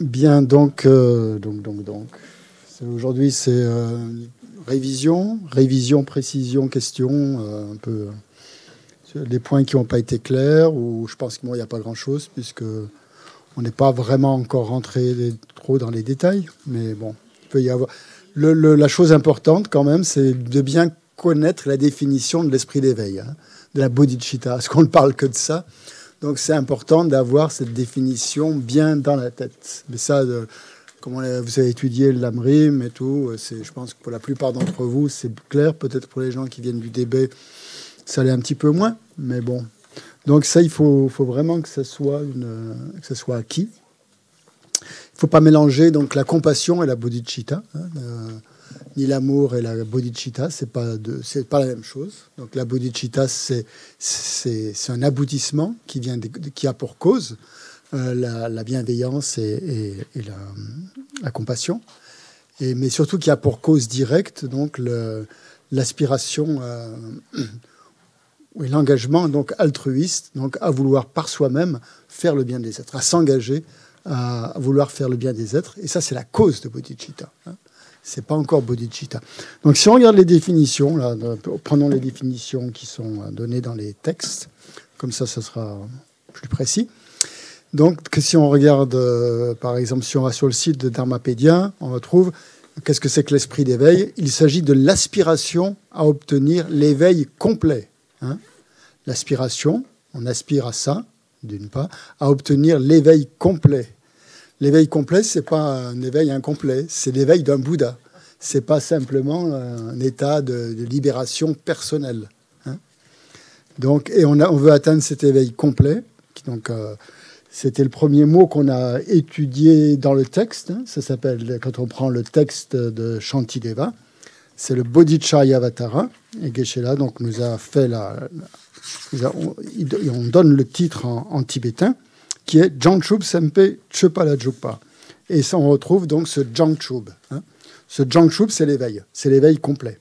Bien, donc, euh, donc, donc, donc. Aujourd'hui, c'est euh, révision, révision, précision, question, euh, un peu des points qui n'ont pas été clairs, ou je pense qu'il n'y a pas grand-chose, puisque on n'est pas vraiment encore rentré trop dans les détails. Mais bon, il peut y avoir. la chose importante, quand même, c'est de bien connaître la définition de l'esprit d'éveil, hein, de la bodhicitta, parce qu'on ne parle que de ça? Donc c'est important d'avoir cette définition bien dans la tête. Mais ça, comme vous avez étudié l'AMRIM et tout, je pense que pour la plupart d'entre vous, c'est clair. Peut-être pour les gens qui viennent du DB, ça l'est un petit peu moins. Mais bon. Donc ça, il faut, vraiment que ça soit, que ça soit acquis. Il ne faut pas mélanger donc la compassion et la bodhicitta. Hein, euh, ni l'amour et la bodhicitta, c'est pas de, c'est pas la même chose. Donc la bodhicitta, c'est c'est, un aboutissement qui vient qui a pour cause euh, la, bienveillance et, la, compassion, et mais surtout qui a pour cause directe donc l'aspiration euh, et l'engagement donc altruiste, donc à vouloir par soi-même faire le bien des êtres, à s'engager à vouloir faire le bien des êtres, et ça c'est la cause de bodhicitta. Hein c'est pas encore bodhicitta. Donc si on regarde les définitions, là, prenons les définitions qui sont données dans les textes, comme ça, ça sera plus précis. Donc si on regarde, euh, par exemple, si on va sur le site de Dharmapédia, on retrouve qu'est-ce que c'est que l'esprit d'éveil Il s'agit de l'aspiration à obtenir l'éveil complet. Hein. L'aspiration, on aspire à ça, d'une part, à obtenir l'éveil complet. L'éveil complet, c'est pas un éveil incomplet, c'est l'éveil d'un Bouddha. C'est pas simplement un état de, libération personnelle. Hein. donc, et on, veut atteindre cet éveil complet. Donc, euh, c'était le premier mot qu'on a étudié dans le texte. Hein. ça s'appelle, quand on prend le texte de Shantideva, c'est le Bodhichayavatara. Et Geshe-la nous a fait la, on, on, donne le titre en tibétain qui est Jangchub Sempe Chupalajupa. Et ça, on retrouve donc ce Jangchub. Hein. Ce Jangchub, c'est l'éveil, c'est l'éveil complet.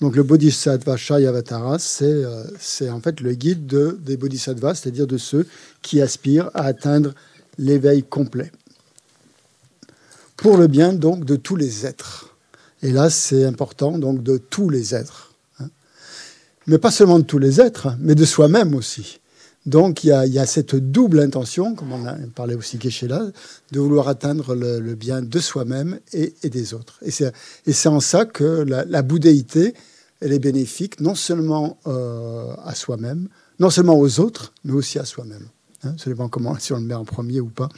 Donc le Bodhisattva Shayavatara, c'est euh, c'est en fait le guide de, des Bodhisattvas, c'est-à-dire de ceux qui aspirent à atteindre l'éveil complet. Pour le bien donc de tous les êtres. Et là, c'est important donc de tous les êtres. Hein. Mais pas seulement de tous les êtres, mais de soi-même aussi. Donc il y, a, cette double intention, comme on a parlé aussi là, de vouloir atteindre le, bien de soi-même et, des autres. Et c'est en ça que la, bouddhéité, elle est bénéfique non seulement euh, à soi-même, non seulement aux autres, mais aussi à soi-même. Hein, ça dépend comment, si on le met en premier ou pas.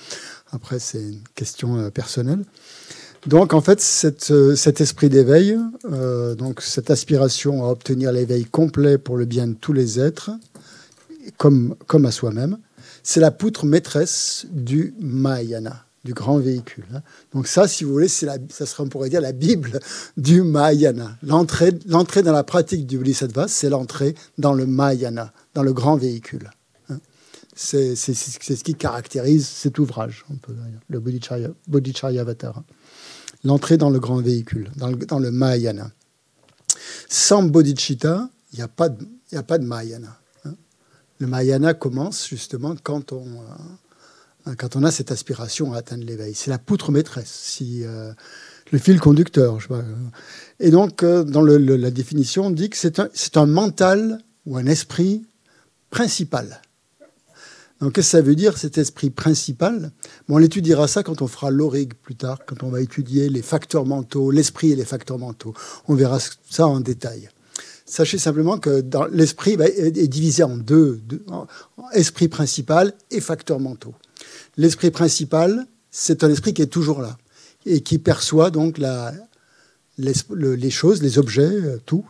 Après, c'est une question euh, personnelle. Donc, en fait, euh, cet esprit d'éveil, donc cette aspiration à obtenir l'éveil complet pour le bien de tous les êtres, comme, à soi-même, c'est la poutre maîtresse du Mahayana, du grand véhicule. Hein. Donc ça, si vous voulez, ça serait, on pourrait dire, la Bible du Mahayana. L'entrée, l'entrée dans la pratique du Bodhisattva, c'est l'entrée dans le Mahayana, dans le grand véhicule. Hein. C'est, ce qui caractérise cet ouvrage, on peut dire, le Bodhicharya, Avatara. L'entrée dans le grand véhicule, dans le, dans le Mahayana. Sans bodhicitta, il n'y a, pas de, Mahayana. Le Mahayana commence justement quand on, euh, quand on a cette aspiration à atteindre l'éveil. C'est la poutre maîtresse, si, euh, le fil conducteur. Je Et donc, euh, dans la définition, on dit que c'est un, un, mental ou un esprit principal. Donc, qu'est-ce que ça veut dire, cet esprit principal? Bon, On étudiera ça quand on fera l'ORIG plus tard, quand on va étudier les facteurs mentaux, l'esprit et les facteurs mentaux. On verra ça en détail. Sachez simplement que l'esprit bah, est divisé en deux, esprit principal et facteurs mentaux. L'esprit principal, c'est un esprit qui est toujours là et qui perçoit donc les choses, les objets, euh, tout,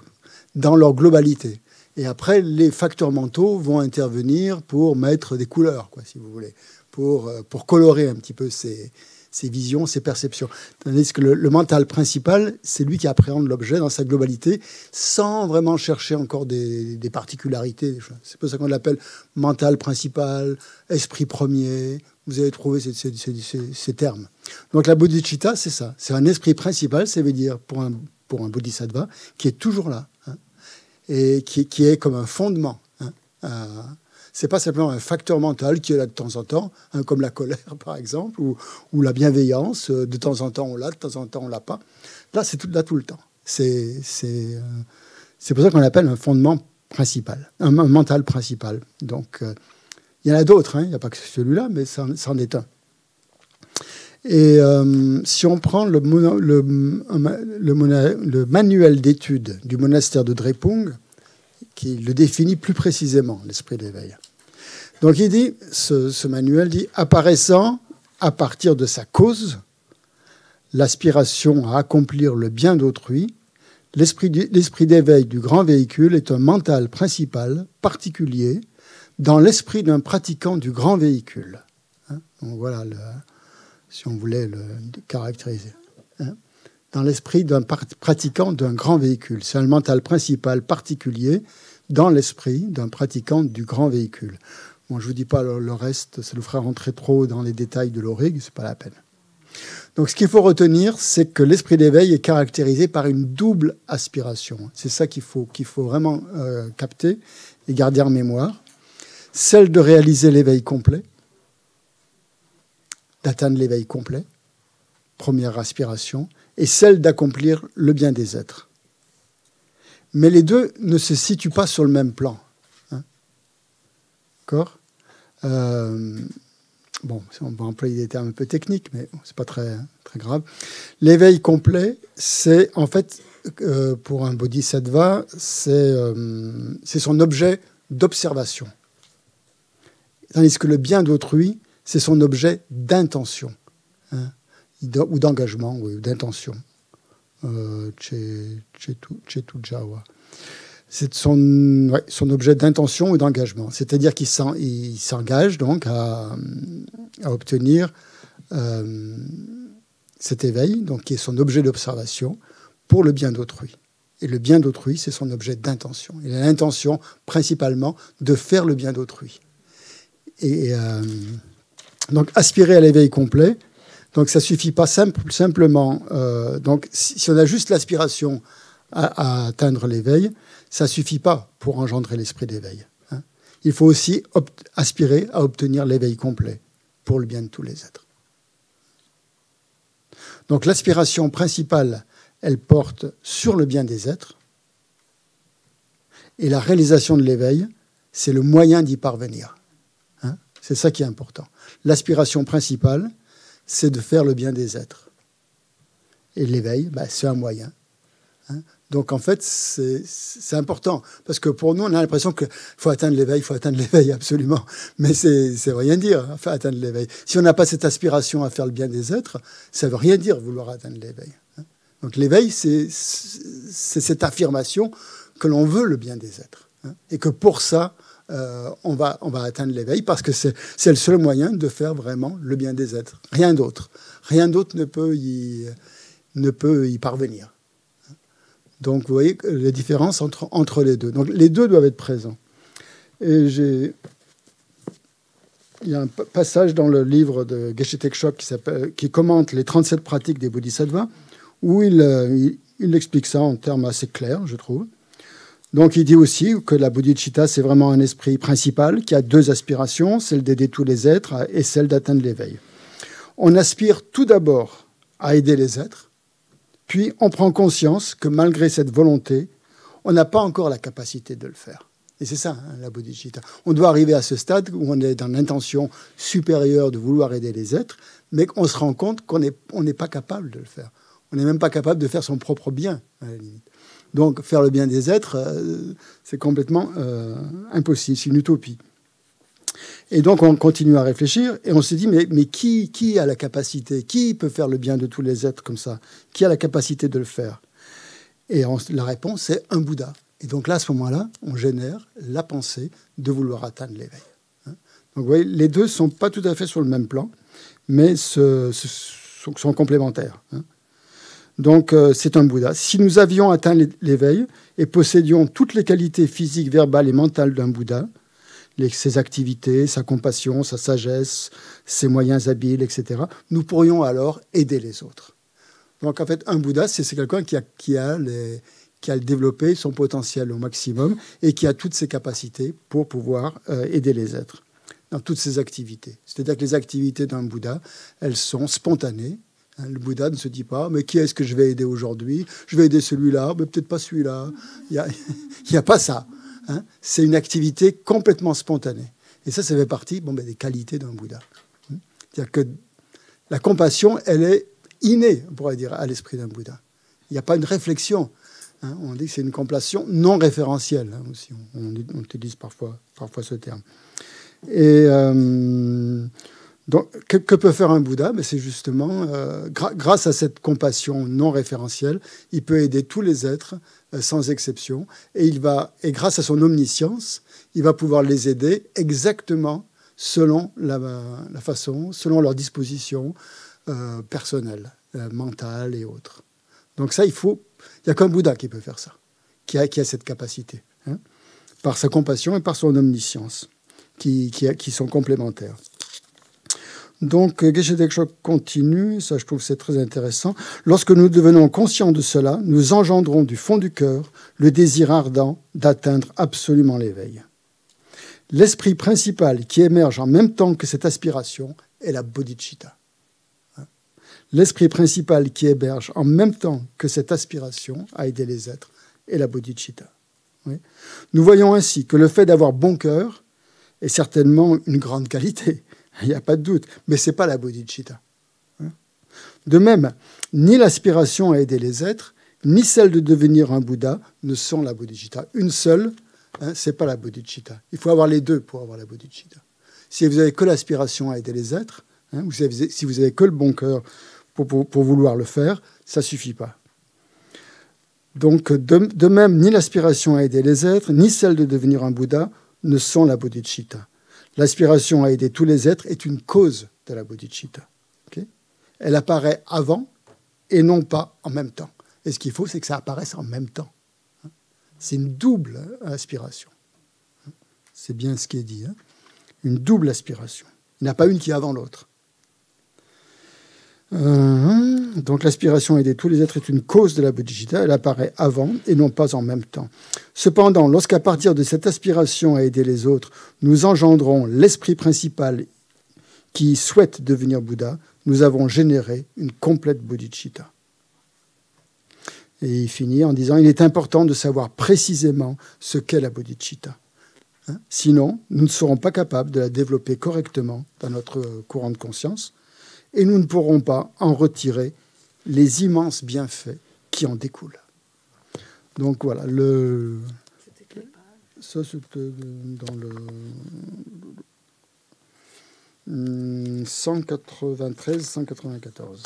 dans leur globalité. Et après, les facteurs mentaux vont intervenir pour mettre des couleurs, quoi, si vous voulez, pour, euh, pour colorer un petit peu ces, ses visions, ses perceptions. Tandis que le, mental principal, c'est lui qui appréhende l'objet dans sa globalité, sans vraiment chercher encore des, particularités. C'est pour ça qu'on l'appelle mental principal, esprit premier. Vous avez trouvé ces, termes. Donc la bodhicitta, c'est ça. C'est un esprit principal, ça veut dire pour un, pour un bodhisattva, qui est toujours là, hein, et qui, est comme un fondement. Hein, C'est pas simplement un facteur mental qui est là de temps en temps, hein, comme la colère par exemple, ou, la bienveillance. Euh, de temps en temps on l'a, de temps en temps on l'a pas. Là, c'est tout, là tout le temps. C'est c'est pour ça qu'on l'appelle un fondement principal, un, mental principal. Donc il y en a d'autres, hein, il n'y a pas que celui-là, mais ça, ça en est un. Et euh, si on prend le, le, manuel d'études du monastère de Drepung, qui le définit plus précisément, l'esprit d'éveil. Donc il dit, ce, manuel dit, apparaissant à partir de sa cause, l'aspiration à accomplir le bien d'autrui, l'esprit d'éveil du grand véhicule est un mental principal, particulier, dans l'esprit d'un pratiquant du grand véhicule. Hein, donc voilà le, si on voulait le caractériser, hein, dans l'esprit d'un pratiquant d'un grand véhicule. C'est un mental principal particulier dans l'esprit d'un pratiquant du grand véhicule. Bon, je ne vous dis pas le, reste, ça nous fera rentrer trop dans les détails de l'ORIG, c'est pas la peine. Donc ce qu'il faut retenir, c'est que l'esprit d'éveil est caractérisé par une double aspiration. C'est ça qu'il faut, qu'il faut vraiment euh, capter et garder en mémoire. Celle de réaliser l'éveil complet, d'atteindre l'éveil complet, première aspiration, et celle d'accomplir le bien des êtres. Mais les deux ne se situent pas sur le même plan. Hein. D'accord? Euh, Bon, on va employer des termes un peu techniques, mais ce n'est pas très, très grave. L'éveil complet, c'est en fait, euh, pour un bodhisattva, euh, c'est son objet d'observation. Tandis que le bien d'autrui, c'est son objet d'intention hein, ou d'engagement, ou d'intention. Euh, c'est son, objet d'intention ou d'engagement. C'est-à-dire qu'il s'engage donc à, obtenir euh, cet éveil, donc qui est son objet d'observation, pour le bien d'autrui. Et le bien d'autrui, c'est son objet d'intention. Il a l'intention principalement de faire le bien d'autrui. Et euh, donc aspirer à l'éveil complet. Donc ça suffit pas simple, simplement. Euh, donc si, on a juste l'aspiration à, atteindre l'éveil, ça suffit pas pour engendrer l'esprit d'éveil. Hein. Il faut aussi aspirer à obtenir l'éveil complet pour le bien de tous les êtres. Donc l'aspiration principale, elle porte sur le bien des êtres. Et la réalisation de l'éveil, c'est le moyen d'y parvenir. Hein. c'est ça qui est important l'aspiration principale, c'est de faire le bien des êtres. Et l'éveil, bah, c'est un moyen. Hein. Donc en fait, c'est important. Parce que pour nous, on a l'impression qu'il faut atteindre l'éveil, il faut atteindre l'éveil absolument. Mais c'est rien dire, hein, atteindre l'éveil. Si on n'a pas cette aspiration à faire le bien des êtres, ça veut rien dire vouloir atteindre l'éveil. Hein. Donc l'éveil, c'est cette affirmation que l'on veut le bien des êtres. Et que pour ça, euh, on, va, on va atteindre l'éveil parce que c'est le seul moyen de faire vraiment le bien des êtres. Rien d'autre. Rien d'autre ne, ne peut y parvenir. Donc vous voyez la différence entre, entre les deux. Donc les deux doivent être présents. Et j'ai. Il y a un passage dans le livre de Geshe Tekshop qui, commente les 37 pratiques des bodhisattvas, où il, euh, il explique ça en termes assez clairs, je trouve. Donc il dit aussi que la bodhicitta, c'est vraiment un esprit principal qui a deux aspirations, celle d'aider tous les êtres et celle d'atteindre l'éveil. On aspire tout d'abord à aider les êtres, puis on prend conscience que malgré cette volonté, on n'a pas encore la capacité de le faire. Et c'est ça, hein, la bodhicitta. On doit arriver à ce stade où on est dans l'intention supérieure de vouloir aider les êtres, mais qu'on se rend compte qu'on n'est pas capable de le faire. On n'est même pas capable de faire son propre bien, à la limite. Donc faire le bien des êtres, euh, c'est complètement euh, impossible, c'est une utopie. Et donc on continue à réfléchir et on se dit, mais, mais qui, qui a la capacité Qui peut faire le bien de tous les êtres comme ça? Qui a la capacité de le faire? Et la réponse, c'est un Bouddha. Et donc là, à ce moment-là, on génère la pensée de vouloir atteindre l'éveil. Hein. donc vous voyez, les deux ne sont pas tout à fait sur le même plan, mais sont complémentaires. Hein. Donc euh, c'est un Bouddha. Si nous avions atteint l'éveil et possédions toutes les qualités physiques, verbales et mentales d'un Bouddha, ses activités, sa compassion, sa sagesse, ses moyens habiles, etc., nous pourrions alors aider les autres. Donc en fait, un Bouddha, c'est quelqu'un qui a, qui, a qui a développé son potentiel au maximum et qui a toutes ses capacités pour pouvoir euh, aider les êtres dans toutes ses activités. C'est-à-dire que les activités d'un Bouddha, elles sont spontanées. Hein, le Bouddha ne se dit pas, mais qui est-ce que je vais aider aujourd'hui? Je vais aider celui-là, mais peut-être pas celui-là. Il n'y a, a, pas ça. Hein. C'est une activité complètement spontanée. Et ça, ça fait partie bon, ben, des qualités d'un Bouddha. Hein. C'est-à-dire que la compassion, elle est innée, on pourrait dire, à l'esprit d'un Bouddha. Il n'y a pas une réflexion. Hein. on dit que c'est une compassion non référentielle. aussi. On, utilise parfois, parfois ce terme. Euh, donc, que, peut faire un Bouddha? Ben, C'est justement, euh, grâce à cette compassion non référentielle, il peut aider tous les êtres euh, sans exception. Et, il va, et grâce à son omniscience, il va pouvoir les aider exactement selon la, façon, selon leur disposition euh, personnelle, mentale et autres. Donc ça, il faut, il n'y a qu'un Bouddha qui peut faire ça, qui a, cette capacité, hein, par sa compassion et par son omniscience, qui, qui sont complémentaires. Donc, euh, Geshe Deksho continue, ça je trouve c'est très intéressant. Lorsque nous devenons conscients de cela, nous engendrons du fond du cœur le désir ardent d'atteindre absolument l'éveil. L'esprit principal qui émerge en même temps que cette aspiration est la bodhicitta. L'esprit principal qui émerge en même temps que cette aspiration à aider les êtres est la bodhicitta. Nous voyons ainsi que le fait d'avoir bon cœur est certainement une grande qualité il n'y a pas de doute. Mais ce n'est pas la bodhicitta. Hein. De même, ni l'aspiration à aider les êtres, ni celle de devenir un Bouddha ne sont la bodhicitta. Une seule, hein, ce n'est pas la bodhicitta. Il faut avoir les deux pour avoir la bodhicitta. Si vous avez que l'aspiration à aider les êtres, hein, si vous avez que le bon cœur pour, vouloir le faire, ça ne suffit pas. Donc, de même, ni l'aspiration à aider les êtres, ni celle de devenir un Bouddha ne sont la bodhicitta. L'aspiration à aider tous les êtres est une cause de la bodhicitta. Elle apparaît avant et non pas en même temps. Et ce qu'il faut, c'est que ça apparaisse en même temps. C'est une double aspiration. C'est bien ce qui est dit. Hein. une double aspiration. Il n'y a pas une qui est avant l'autre. Euh, donc l'aspiration à aider tous les êtres est une cause de la bodhicitta, elle apparaît avant et non pas en même temps. Cependant, lorsqu'à partir de cette aspiration à aider les autres, nous engendrons l'esprit principal qui souhaite devenir Bouddha, nous avons généré une complète bodhicitta. Et il finit en disant, il est important de savoir précisément ce qu'est la bodhicitta. Hein? Sinon, nous ne serons pas capables de la développer correctement dans notre courant de conscience et nous ne pourrons pas en retirer les immenses bienfaits qui en découlent. Donc voilà, le. Ça, c'était dans le. 193-194.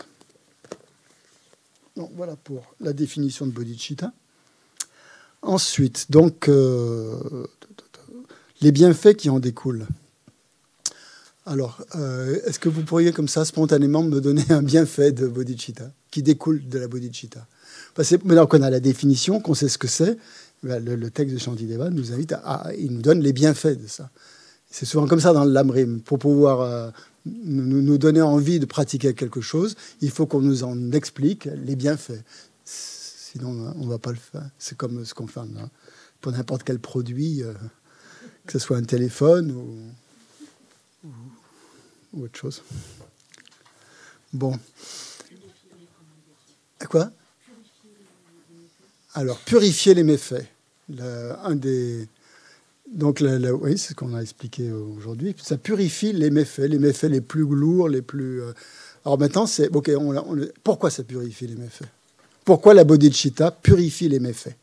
Donc voilà pour la définition de bodhicitta. Ensuite, donc, euh, les bienfaits qui en découlent. Alors, euh, est-ce que vous pourriez comme ça spontanément me donner un bienfait de bodhicitta qui découle de la bodhicitta? Parce que maintenant qu'on a la définition, qu'on sait ce que c'est, ben, le, texte de Shantideva nous invite à, il nous donne les bienfaits de ça. C'est souvent comme ça dans le lamrim. Pour pouvoir euh, nous, donner envie de pratiquer quelque chose, il faut qu'on nous en explique les bienfaits. Sinon, on ne va pas le faire. C'est comme ce qu'on fait pour n'importe quel produit, euh, que ce soit un téléphone ou ou autre chose. Bon. Quoi? Alors, purifier les méfaits. un des, donc, oui, c'est ce qu'on a expliqué aujourd'hui. Ça purifie les méfaits, les méfaits les plus lourds, les plus. Euh, alors maintenant, c'est ok. pourquoi ça purifie les méfaits? Pourquoi la bodhicitta purifie les méfaits?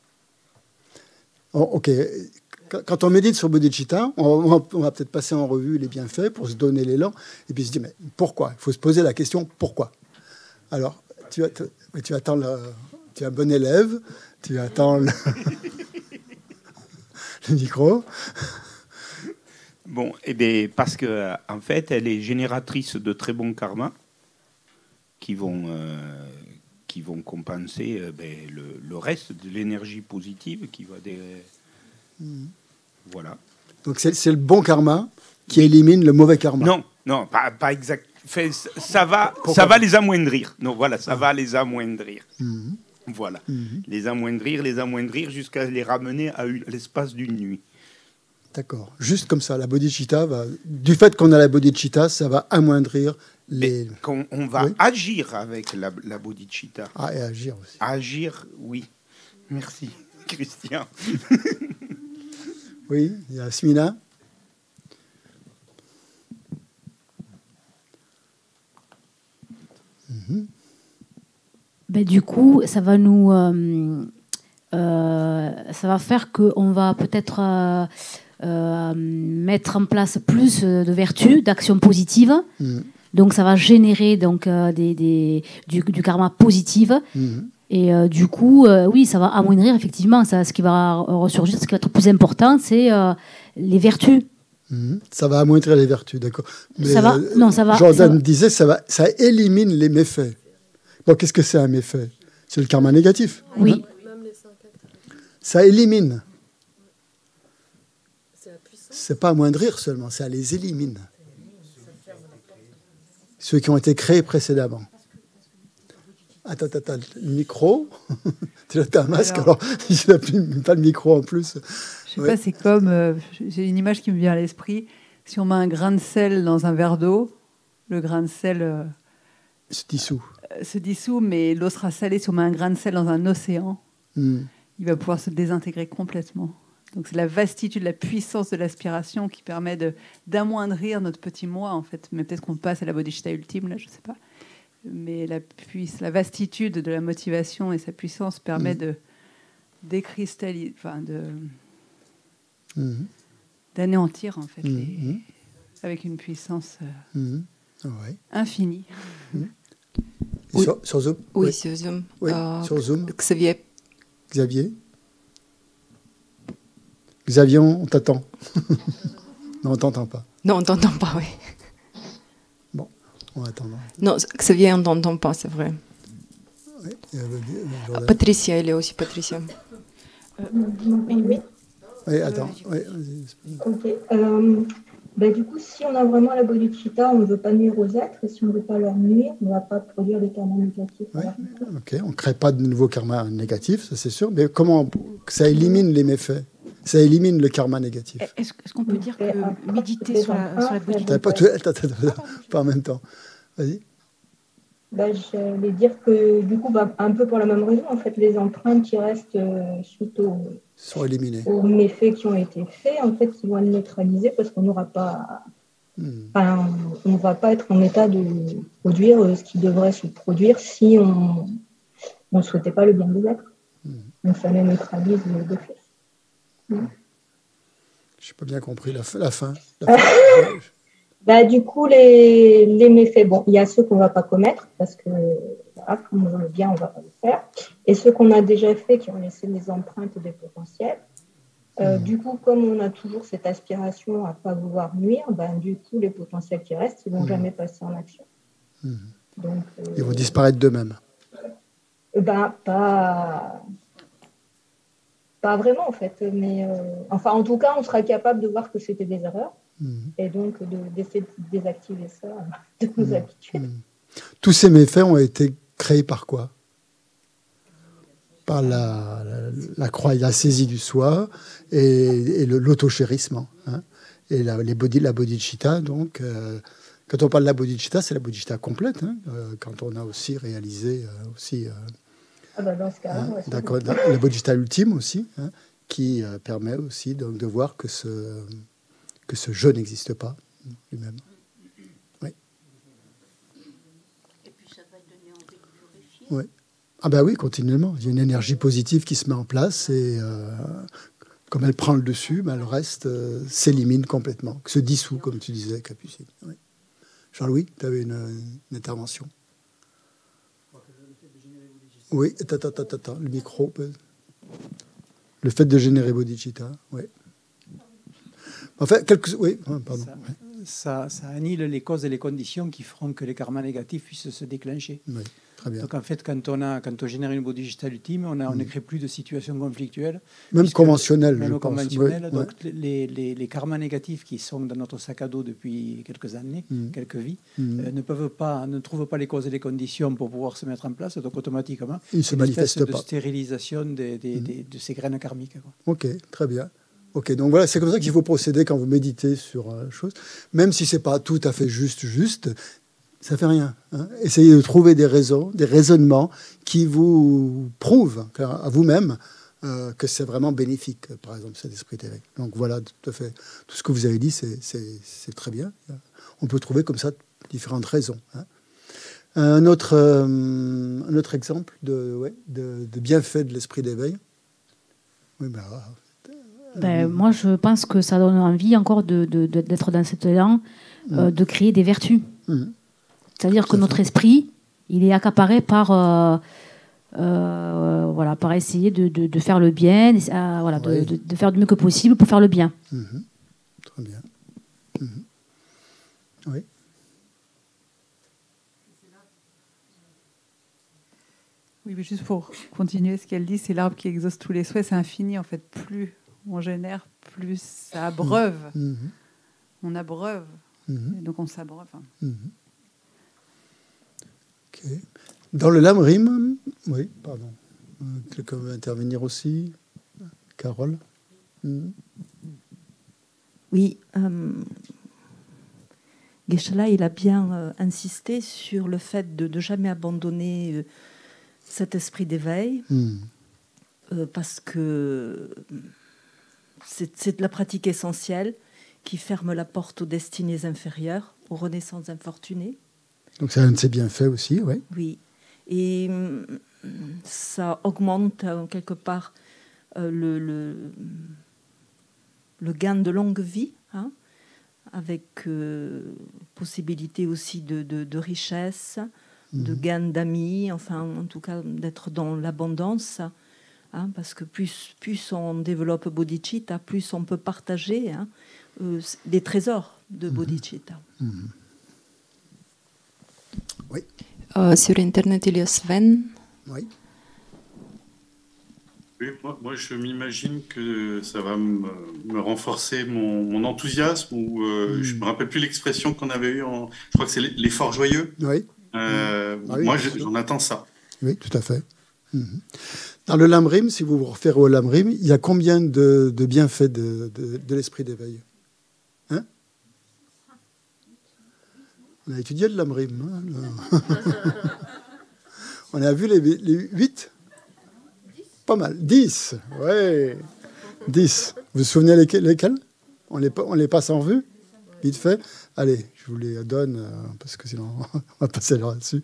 Oh, Ok, quand on médite sur bodhicitta, on va, peut-être passer en revue les bienfaits pour se donner l'élan et puis se dire mais pourquoi? Il faut se poser la question pourquoi? Alors, tu, attends tu es un bon élève, tu attends le, micro. Bon, et eh parce que en fait, elle est génératrice de très bons karmas qui vont, euh, qui vont compenser euh, ben, le, reste de l'énergie positive qui va des, voilà. Donc c'est le bon karma qui élimine le mauvais karma. Non, non, pas, pas exact. ça va, ça va les amoindrir. Non, voilà, ça va les amoindrir. Mhm. Voilà. Mhm. Les amoindrir, les amoindrir jusqu'à les ramener à l'espace d'une nuit. D'accord. Juste comme ça, la bodhicitta va. Du fait qu'on a la bodhicitta, ça va amoindrir les. on va agir avec la, la bodhicitta. Ah, et agir aussi. Agir, oui. Merci, Christian. Oui, Yasmina ben, Du coup, ça va nous. Euh, euh, ça va faire qu'on va peut-être euh, mettre en place plus de vertus, d'actions positives. Mm. Donc ça va générer donc, des, des, du, karma positif. Mm. Et du coup, oui, ça va amoindrir effectivement. Ça, ce qui va ressurgir, ce qui va être plus important, c'est les vertus. Mm. Ça va amoindrir les vertus, d'accord. Ça va, non, ça va. Jordan disait, ça va, ça élimine les méfaits. Bon, qu'est-ce que c'est un méfait? C'est le karma négatif. Oui. Ça élimine. C'est pas amoindrir seulement, ça les élimine. Ceux qui ont été créés précédemment. Attends, attends, le micro. tu as un masque, alors, il n'a pas le micro en plus. Je sais pas, c'est comme. Euh, j'ai une image qui me vient à l'esprit. Si on met un grain de sel dans un verre d'eau, le grain de sel. Euh, se dissout. Euh, se dissout, mais l'eau sera salée. Si on met un grain de sel dans un océan, hmm. il va pouvoir se désintégrer complètement. Donc c'est la vastitude, la puissance de l'aspiration qui permet d'amoindrir notre petit moi, en fait. Mais peut-être qu'on passe à la bodhisattva ultime, là, je ne sais pas. Mais la, puisse, la vastitude de la motivation et sa puissance permet hmm. de décristalliser, enfin de hmm. d'anéantir en fait, avec une puissance euh, infinie. Oui. Sur, sur, Zoom? Oui, oui. sur Zoom. Oui, euh, sur Zoom. Xavier. Xavier Xavier, on t'attend. non, on t'entend pas. Non, on t'entend pas, oui. Va attendre. Non, Xavier, on t'entend pas, c'est vrai. Oui, Patricia, elle est aussi Patricia. Euh, oui. Oui, attends. Oui, ok. Euh, ben, du coup, si on a vraiment la bodhicitta, on ne veut pas nuire aux êtres, et si on ne veut pas leur nuire, on ne va pas produire des karmas négatifs. ok, on ne crée pas de nouveaux karmas négatifs, ça c'est sûr, mais comment ça élimine les méfaits ça élimine le karma négatif. Est-ce qu'on peut dire que méditer sur la, sur la bodhicitta... Pas, pas en même temps. Vas-y. Ben, je vais dire que du coup, bah, un peu pour la même raison, en fait, les empreintes qui restent euh, suite aux, sont éliminées. aux méfaits qui ont été faits, en fait, ils vont être neutralisés parce qu'on n'aura pas, hmm. on ne va pas être en état de produire euh, ce qui devrait se produire si on ne souhaitait pas le bien des êtres. Hmm. Donc ça les neutralise d'office. Hmm. Je n'ai pas bien compris la, la fin. Bah, du coup, les, les, méfaits, bon, il y a ceux qu'on ne va pas commettre parce que, voilà, comme on veut bien, on ne va pas le faire. Et ceux qu'on a déjà fait, qui ont laissé des empreintes des potentiels. Euh, mmh. Du coup, comme on a toujours cette aspiration à ne pas vouloir nuire, ben, du coup, les potentiels qui restent, ils ne vont mmh. jamais passer en action. Mmh. Donc, ils vont euh, disparaître d'eux-mêmes. Ben, pas, pas vraiment, en fait. Mais, euh, enfin, en tout cas, on sera capable de voir que c'était des erreurs. Mhm. Et donc, d'essayer de, désactiver ça de nos mhm. habitudes. Mhm. Tous ces méfaits ont été créés par quoi? Par la, la, la saisie du soi et, l'autochérisme. Hein et la, les body, la bodhicitta, donc. Euh, quand on parle de la bodhicitta, c'est la bodhicitta complète. Hein, euh, quand on a aussi réalisé euh, aussi. Ah bah dans ce cas hein, d'accord, la bodhicitta ultime aussi, hein, qui permet aussi donc, de voir que ce que ce je n'existe pas lui-même. Oui. Et puis ça va donner envie de. Oui. Ah ben oui, continuellement. Il y a une énergie positive qui se met en place et euh, comme elle prend le dessus, ben le reste euh, s'élimine complètement, se dissout, comme tu disais, Capucine. Oui. Jean-Louis, tu avais une, intervention. Oui, attends, attends, attends, le micro. Le fait de générer bodhicitta, oui. Enfin, quelques... Oui, pardon. Ça, ça, annule les causes et les conditions qui feront que les karmas négatifs puissent se déclencher. Oui, Donc en fait, quand on, a, quand on génère une bodhisattva ultime, on, a, on ne crée plus de situations conflictuelles. Même conventionnelles, même conventionnelles. donc les, les, les, karmas négatifs qui sont dans notre sac à dos depuis quelques années, mm. quelques vies, mm. euh, ne peuvent pas, ne trouvent pas les causes et les conditions pour pouvoir se mettre en place. Donc automatiquement, il se manifeste de stérilisation mm. de ces graines karmiques. Ok, très bien. Ok, donc voilà, c'est comme ça qu'il faut procéder quand vous méditez sur euh, chose. Même si c'est pas tout à fait juste, juste, ça fait rien. Hein. Essayez de trouver des raisons, des raisonnements qui vous prouvent à vous-même euh, que c'est vraiment bénéfique, par exemple, cet esprit d'éveil. Donc voilà, tout fait. Tout ce que vous avez dit, c'est très bien. On peut trouver comme ça différentes raisons. Hein. Un, autre, euh, un autre exemple de, bienfait de l'esprit d'éveil. Oui, ben, ben, moi, je pense que ça donne envie encore d'être de, de, dans cet élan, euh, de créer des vertus. C'est-à-dire que notre esprit, il est accaparé par, euh, euh, voilà, par essayer de, faire le bien, voilà, de, faire du mieux que possible pour faire le bien. Mm-hmm. Très bien. Mm-hmm. Oui. Oui, mais juste pour continuer ce qu'elle dit, c'est l'arbre qui exauce tous les souhaits, c'est infini en fait. Plus on génère, plus ça abreuve. Mm-hmm. On abreuve. Et donc on s'abreuve. Dans le lamrim, oui, pardon. Euh, quelqu'un veut intervenir aussi? Carole? Oui. Euh, il a bien euh, insisté sur le fait de ne jamais abandonner euh, cet esprit d'éveil, parce que c'est la pratique essentielle qui ferme la porte aux destinées inférieures, aux renaissances infortunées. Donc c'est un de ses bienfaits aussi, oui. Oui. Et ça augmente quelque part euh, le, le, gain de longue vie, hein, avec euh, possibilité aussi de, de, richesse, de mhm. gain d'amis, enfin en tout cas d'être dans l'abondance. Hein, parce que plus, plus on développe bodhicitta, plus on peut partager hein, des trésors de mhm. bodhicitta. Mhm. Oui. Euh, sur Internet, il y a Sven. Oui. Oui, moi, je m'imagine que ça va me, renforcer mon, enthousiasme. Ou euh, Je ne me rappelle plus l'expression qu'on avait eue. En, je crois que c'est l'effort joyeux. Oui. Euh, ah moi, j'en attends ça. Oui, tout à fait. Dans le Lamrim, si vous vous référez au Lamrim, il y a combien de, bienfaits de, l'esprit d'éveil On a étudié le lamrim. Hein, on a vu les, les 8 Pas mal. 10, ouais. 10. Vous vous souvenez lesquels? On les, on les passe en vue Vite fait? Allez, je vous les donne euh, parce que sinon on va passer là-dessus.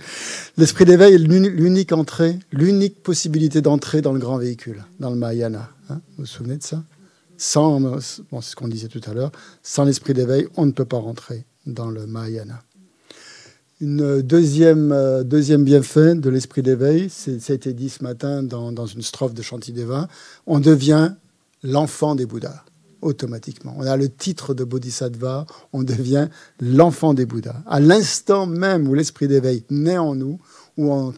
L'esprit d'éveil est l'unique entrée, l'unique possibilité d'entrer dans le grand véhicule, dans le Mahayana. Hein. vous vous souvenez de ça? Sans, bon, c'est ce qu'on disait tout à l'heure, sans l'esprit d'éveil, on ne peut pas rentrer dans le Mahayana. Une deuxième, euh, deuxième bienfait de l'esprit d'éveil, ça a été dit ce matin dans, dans une strophe de Shantideva, on devient l'enfant des Bouddhas automatiquement. On a le titre de Bodhisattva, on devient l'enfant des Bouddhas. À l'instant même où l'esprit d'éveil naît en nous, où on,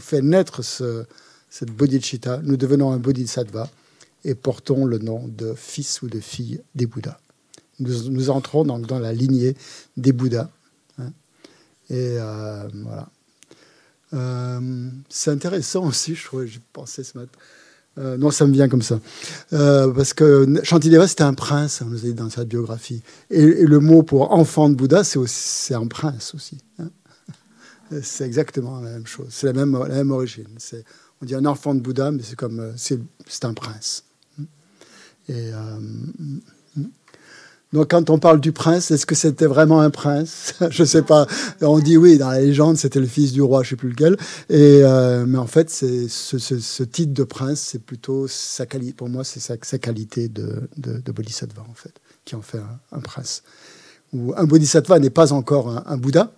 fait naître ce, cette bodhicitta, nous devenons un Bodhisattva et portons le nom de fils ou de fille des Bouddhas. Nous, entrons donc dans la lignée des Bouddhas et euh, voilà. Euh, c'est intéressant aussi, je j'ai pensé ce matin. Euh, non, ça me vient comme ça. parce que Shantideva, c'était un prince, on nous a dit dans sa biographie. Et, le mot pour enfant de Bouddha, c'est un prince aussi. Hein. c'est exactement la même chose. C'est la même, la même origine. On dit un enfant de Bouddha, mais c'est comme c'est un prince. Et donc quand on parle du prince, est-ce que c'était vraiment un prince? Je ne sais pas. On dit oui, dans la légende, c'était le fils du roi, je ne sais plus lequel. Et, euh, mais en fait, ce, titre de prince, c'est plutôt sa qualité. Pour moi, c'est sa, qualité de, bodhisattva, en fait, qui en fait un, prince. Un bodhisattva n'est pas encore un, Bouddha,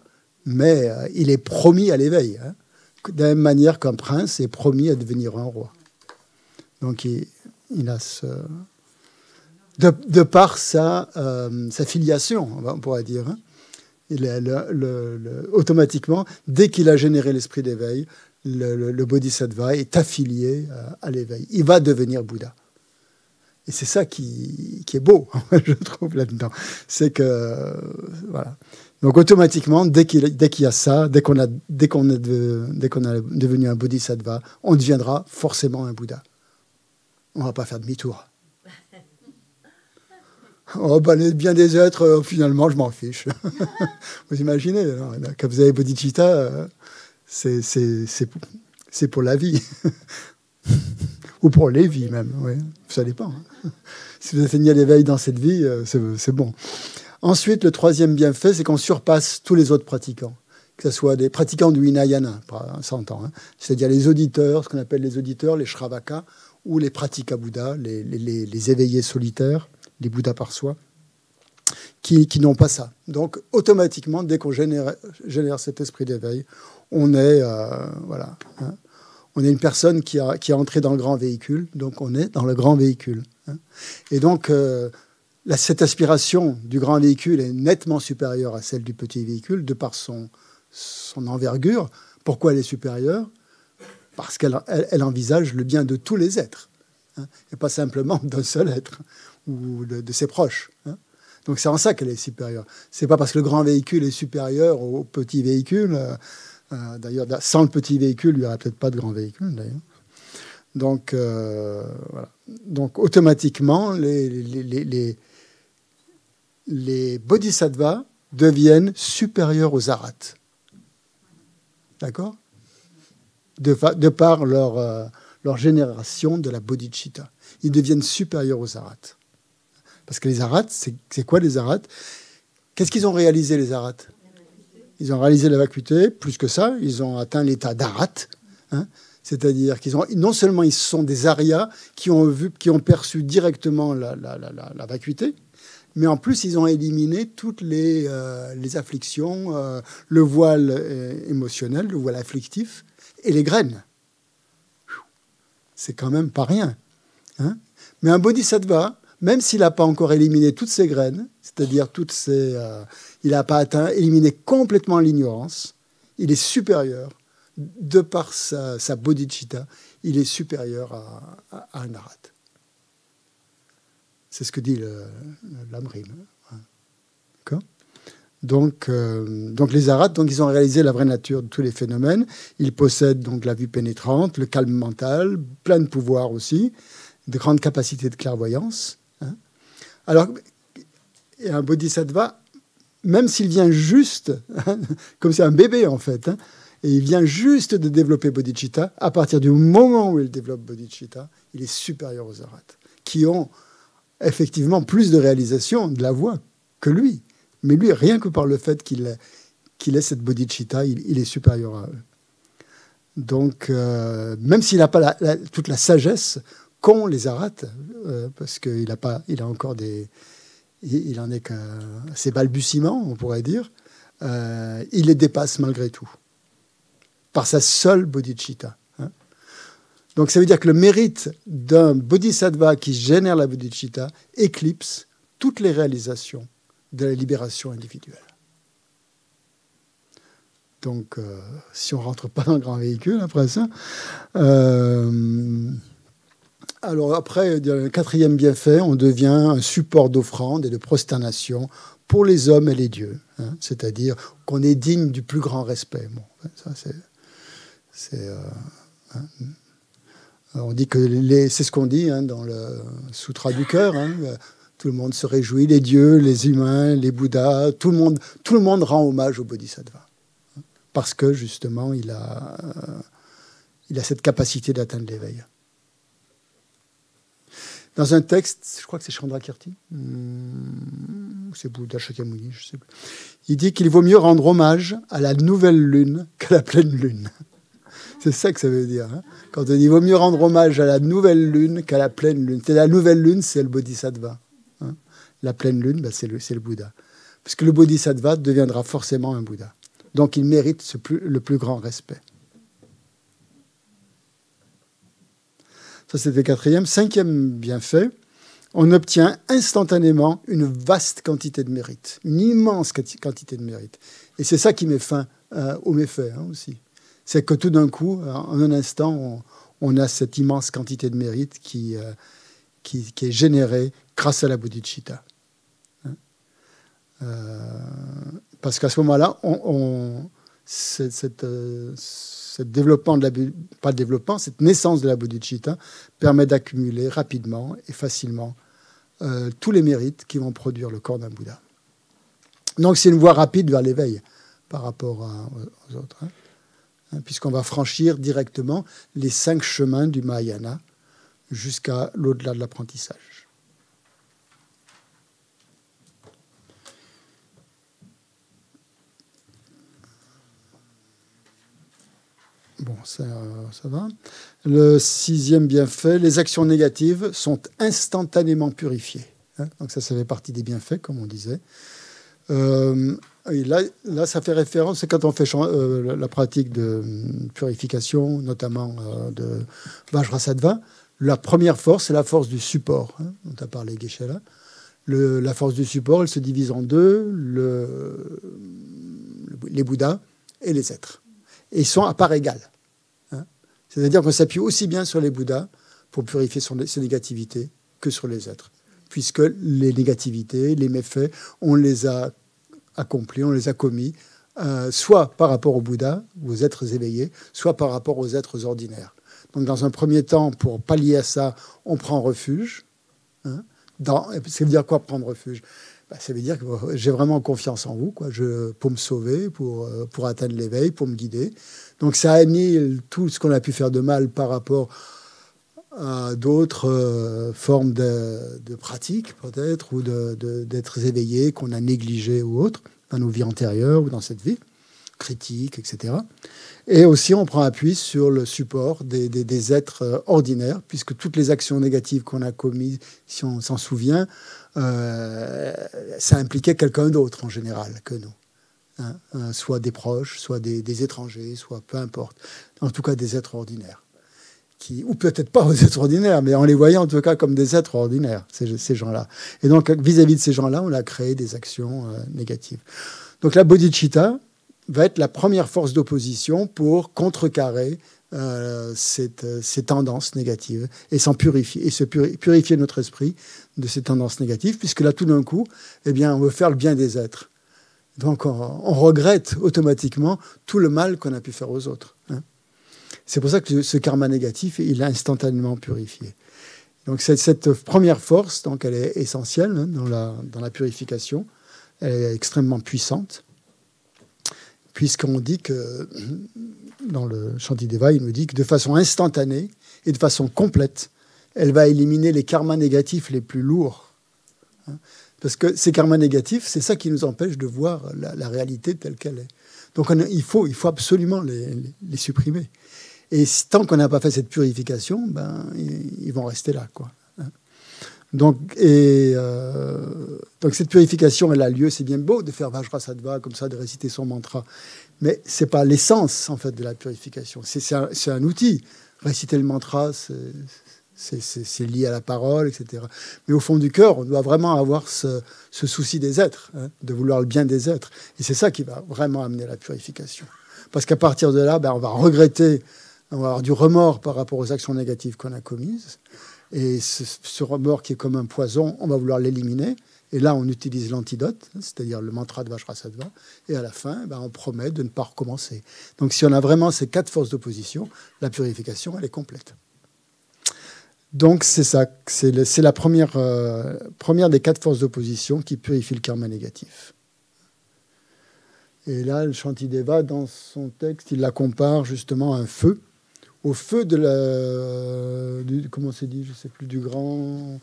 mais euh, il est promis à l'éveil. Hein. de la même manière qu'un prince est promis à devenir un roi. Donc il a ce de, par sa, euh, filiation, on pourrait dire. Hein. automatiquement, dès qu'il a généré l'esprit d'éveil, le, bodhisattva est affilié à, l'éveil. Il va devenir Bouddha. Et c'est ça qui, est beau, je trouve, là-dedans. C'est que, voilà. Donc, automatiquement, dès qu'il y a ça, dès qu'on a, dès qu'on est, devenu un bodhisattva, on deviendra forcément un Bouddha. On ne va pas faire demi-tour. Oh, ben, bien des êtres, euh, finalement, je m'en fiche. vous imaginez, quand vous avez bodhicitta, euh, c'est pour la vie. Ou pour les vies même, oui. ça dépend. Hein. Si vous atteignez l'éveil dans cette vie, euh, c'est bon. Ensuite, le troisième bienfait, c'est qu'on surpasse tous les autres pratiquants, que ce soit des pratiquants du Hinayana, s'entend, hein. c'est-à-dire les auditeurs, ce qu'on appelle les auditeurs, les Shravaka, ou les pratika Bouddha, les, les, les, éveillés solitaires, les Bouddhas par soi, qui, n'ont pas ça. Donc, automatiquement, dès qu'on génère, génère cet esprit d'éveil, on est, euh, voilà, hein. on est une personne qui a, qui a entré dans le grand véhicule, donc on est dans le grand véhicule. Hein. Et donc, euh, cette aspiration du grand véhicule est nettement supérieure à celle du petit véhicule de par son, son envergure. Pourquoi elle est supérieure? Parce qu'elle elle, envisage le bien de tous les êtres, hein, et pas simplement d'un seul être ou de, ses proches. Hein. Donc c'est en ça qu'elle est supérieure. C'est pas parce que le grand véhicule est supérieur au petit véhicule. Euh, euh, d'ailleurs, sans le petit véhicule, il n'y aurait peut-être pas de grand véhicule, d'ailleurs. Donc, euh. Donc, automatiquement, les, bodhisattvas deviennent supérieurs aux arhats. D'accord? De, par leur, leur génération de la bodhicitta. Ils deviennent supérieurs aux arhats. Parce que les arhats, c'est quoi les arhats Qu'est-ce qu'ils ont réalisé, les arhats Ils ont réalisé la vacuité, plus que ça, ils ont atteint l'état d'arat. Hein c'est-à-dire qu'ils ont non seulement ils sont des arias qui ont vu, qui ont perçu directement la, la vacuité, mais en plus, ils ont éliminé toutes les, euh, les afflictions, euh, le voile euh, émotionnel, le voile afflictif et les graines. C'est quand même pas rien. Hein mais un bodhisattva, même s'il n'a pas encore éliminé toutes ces graines, c'est-à-dire toutes ces. il n'a pas atteint, éliminé complètement l'ignorance, il est supérieur, de par sa, bodhicitta, il est supérieur à, un arat. C'est ce que dit l'Amrim. Donc, euh, donc les Arats, donc ils ont réalisé la vraie nature de tous les phénomènes. Ils possèdent donc la vue pénétrante, le calme mental, plein de pouvoirs aussi, de grandes capacités de clairvoyance. Alors, un bodhisattva, même s'il vient juste, hein, comme c'est un bébé en fait, hein, et il vient juste de développer bodhicitta, à partir du moment où il développe bodhicitta, il est supérieur aux Arats, qui ont effectivement plus de réalisation de la voix que lui. Mais lui, rien que par le fait qu'il ait cette bodhicitta, il, il, est supérieur à eux. Donc, euh, même s'il n'a pas toute la sagesse qu'ont les arates, euh, parce qu'il a, encore des. Il, en est qu'à ses balbutiements, on pourrait dire, euh, il les dépasse malgré tout, par sa seule bodhicitta. Donc ça veut dire que le mérite d'un bodhisattva qui génère la bodhicitta éclipse toutes les réalisations de la libération individuelle. Donc, euh, si on ne rentre pas dans le grand véhicule après ça. Alors, après, le quatrième bienfait, on devient un support d'offrande et de prosternation pour les hommes et les dieux. Hein. C'est-à-dire qu'on est digne du plus grand respect. Ça, c'est. Euh, hein. On dit que c'est ce qu'on dit hein, dans le Sutra du cœur. Hein, tout le monde se réjouit, les dieux, les humains, les bouddhas, tout le monde, tout le monde rend hommage au bodhisattva. Parce que justement, il a, euh, il a cette capacité d'atteindre l'éveil. Dans un texte, je crois que c'est Chandrakirti, hmm, c'est Bouddha Shakyamuni, je sais plus. Il dit qu'il vaut mieux rendre hommage à la nouvelle lune qu'à la pleine lune. C'est ça que ça veut dire. Hein. Quand on dit il vaut mieux rendre hommage à la nouvelle lune qu'à la pleine lune. C'est la nouvelle lune, c'est le bodhisattva. Hein. La pleine lune, bah, c'est le, Bouddha. Parce que le bodhisattva deviendra forcément un Bouddha. Donc il mérite le plus grand respect. Ça, c'était le quatrième. Cinquième bienfait, on obtient instantanément une vaste quantité de mérite, une immense quantité de mérite. Et c'est ça qui met fin euh, aux méfaits hein, aussi. C'est que tout d'un coup, en un instant, on, a cette immense quantité de mérite qui, euh, qui, est générée grâce à la bodhicitta. Hein. Euh, parce qu'à ce moment-là, on, cette, développement de développement, cette naissance de la bodhicitta permet d'accumuler rapidement et facilement euh, tous les mérites qui vont produire le corps d'un Bouddha. Donc c'est une voie rapide vers l'éveil par rapport aux autres, hein. Hein, puisqu'on va franchir directement les cinq chemins du Mahayana jusqu'à l'au-delà de l'apprentissage. Bon, ça, va. Le sixième bienfait, les actions négatives sont instantanément purifiées. Hein. donc ça, ça fait partie des bienfaits, comme on disait. Euh, là, ça fait référence, c'est quand on fait euh, la pratique de purification, notamment euh, de Vajrasattva. La première force, c'est la force du support, hein, dont a parlé Geshe-la. la force du support, elle se divise en deux, le, les Bouddhas et les êtres et sont à part égale. Hein. C'est-à-dire qu'on s'appuie aussi bien sur les Bouddhas pour purifier ses négativités que sur les êtres, puisque les négativités, les méfaits, on les a accomplis, on les a commis, euh, soit par rapport aux Bouddhas, aux êtres éveillés, soit par rapport aux êtres ordinaires. Donc dans un premier temps, pour pallier à ça, on prend refuge. Hein, dans, ça veut dire quoi prendre refuge? Bah, ça veut dire que j'ai vraiment confiance en vous, quoi, pour me sauver, pour, euh, pour atteindre l'éveil, pour me guider. Donc ça annule tout ce qu'on a pu faire de mal par rapport à d'autres euh, formes de, de pratiques, peut-être, ou d'être éveillé, qu'on a négligé ou autre, dans nos vies antérieures ou dans cette vie, critique, etc. Et aussi, on prend appui sur le support des, des, des êtres euh, ordinaires, puisque toutes les actions négatives qu'on a commises, si on s'en souvient, euh, ça impliquait quelqu'un d'autre en général que nous. Hein, euh, soit des proches, soit des, étrangers, soit peu importe. En tout cas, des êtres ordinaires. Qui, ou peut-être pas des êtres ordinaires, mais en les voyant en tout cas comme des êtres ordinaires, ces, gens-là. Et donc, vis-à-vis de ces gens-là, on a créé des actions euh, négatives. Donc, la bodhicitta va être la première force d'opposition pour contrecarrer euh, ces tendances négatives et purifier et se purifier notre esprit de ces tendances négatives, puisque là tout d'un coup, eh bien, on veut faire le bien des êtres. Donc on, regrette automatiquement tout le mal qu'on a pu faire aux autres. Hein. C'est pour ça que ce karma négatif, il est instantanément purifié. Donc cette, cette première force, donc elle est essentielle hein, dans, la, dans la purification. Elle est extrêmement puissante puisqu'on dit que, dans le Shantideva, il nous dit que de façon instantanée et de façon complète, elle va éliminer les karmas négatifs les plus lourds. Hein. Parce que ces karmas négatifs, c'est ça qui nous empêche de voir la, réalité telle qu'elle est. Donc il, faut, il faut absolument les, supprimer. Et tant qu'on n'a pas fait cette purification, ben, ils, vont rester là. Quoi. Donc, et, euh, donc cette purification, elle a lieu. C'est bien beau de faire Vajrasattva comme ça, de réciter son mantra, mais c'est pas l'essence en fait de la purification. C'est un, un, outil. Réciter le mantra, c'est lié à la parole, etc. Mais au fond du cœur, on doit vraiment avoir ce, souci des êtres, hein, de vouloir le bien des êtres. Et c'est ça qui va vraiment amener la purification. Parce qu'à partir de là, ben, on va regretter, on va avoir du remords par rapport aux actions négatives qu'on a commises. Et ce, remords qui est comme un poison, on va vouloir l'éliminer. Et là, on utilise l'antidote, c'est-à-dire le mantra de Vajrasattva. Et à la fin, ben, on promet de ne pas recommencer. Donc si on a vraiment ces quatre forces d'opposition, la purification, elle est complète. Donc c'est ça, c'est la première, euh, première des quatre forces d'opposition qui purifie le karma négatif. Et là, le Shantideva, dans son texte, il la compare justement à un feu au feu de la. Comment c'est dit Je ne sais plus, du grand.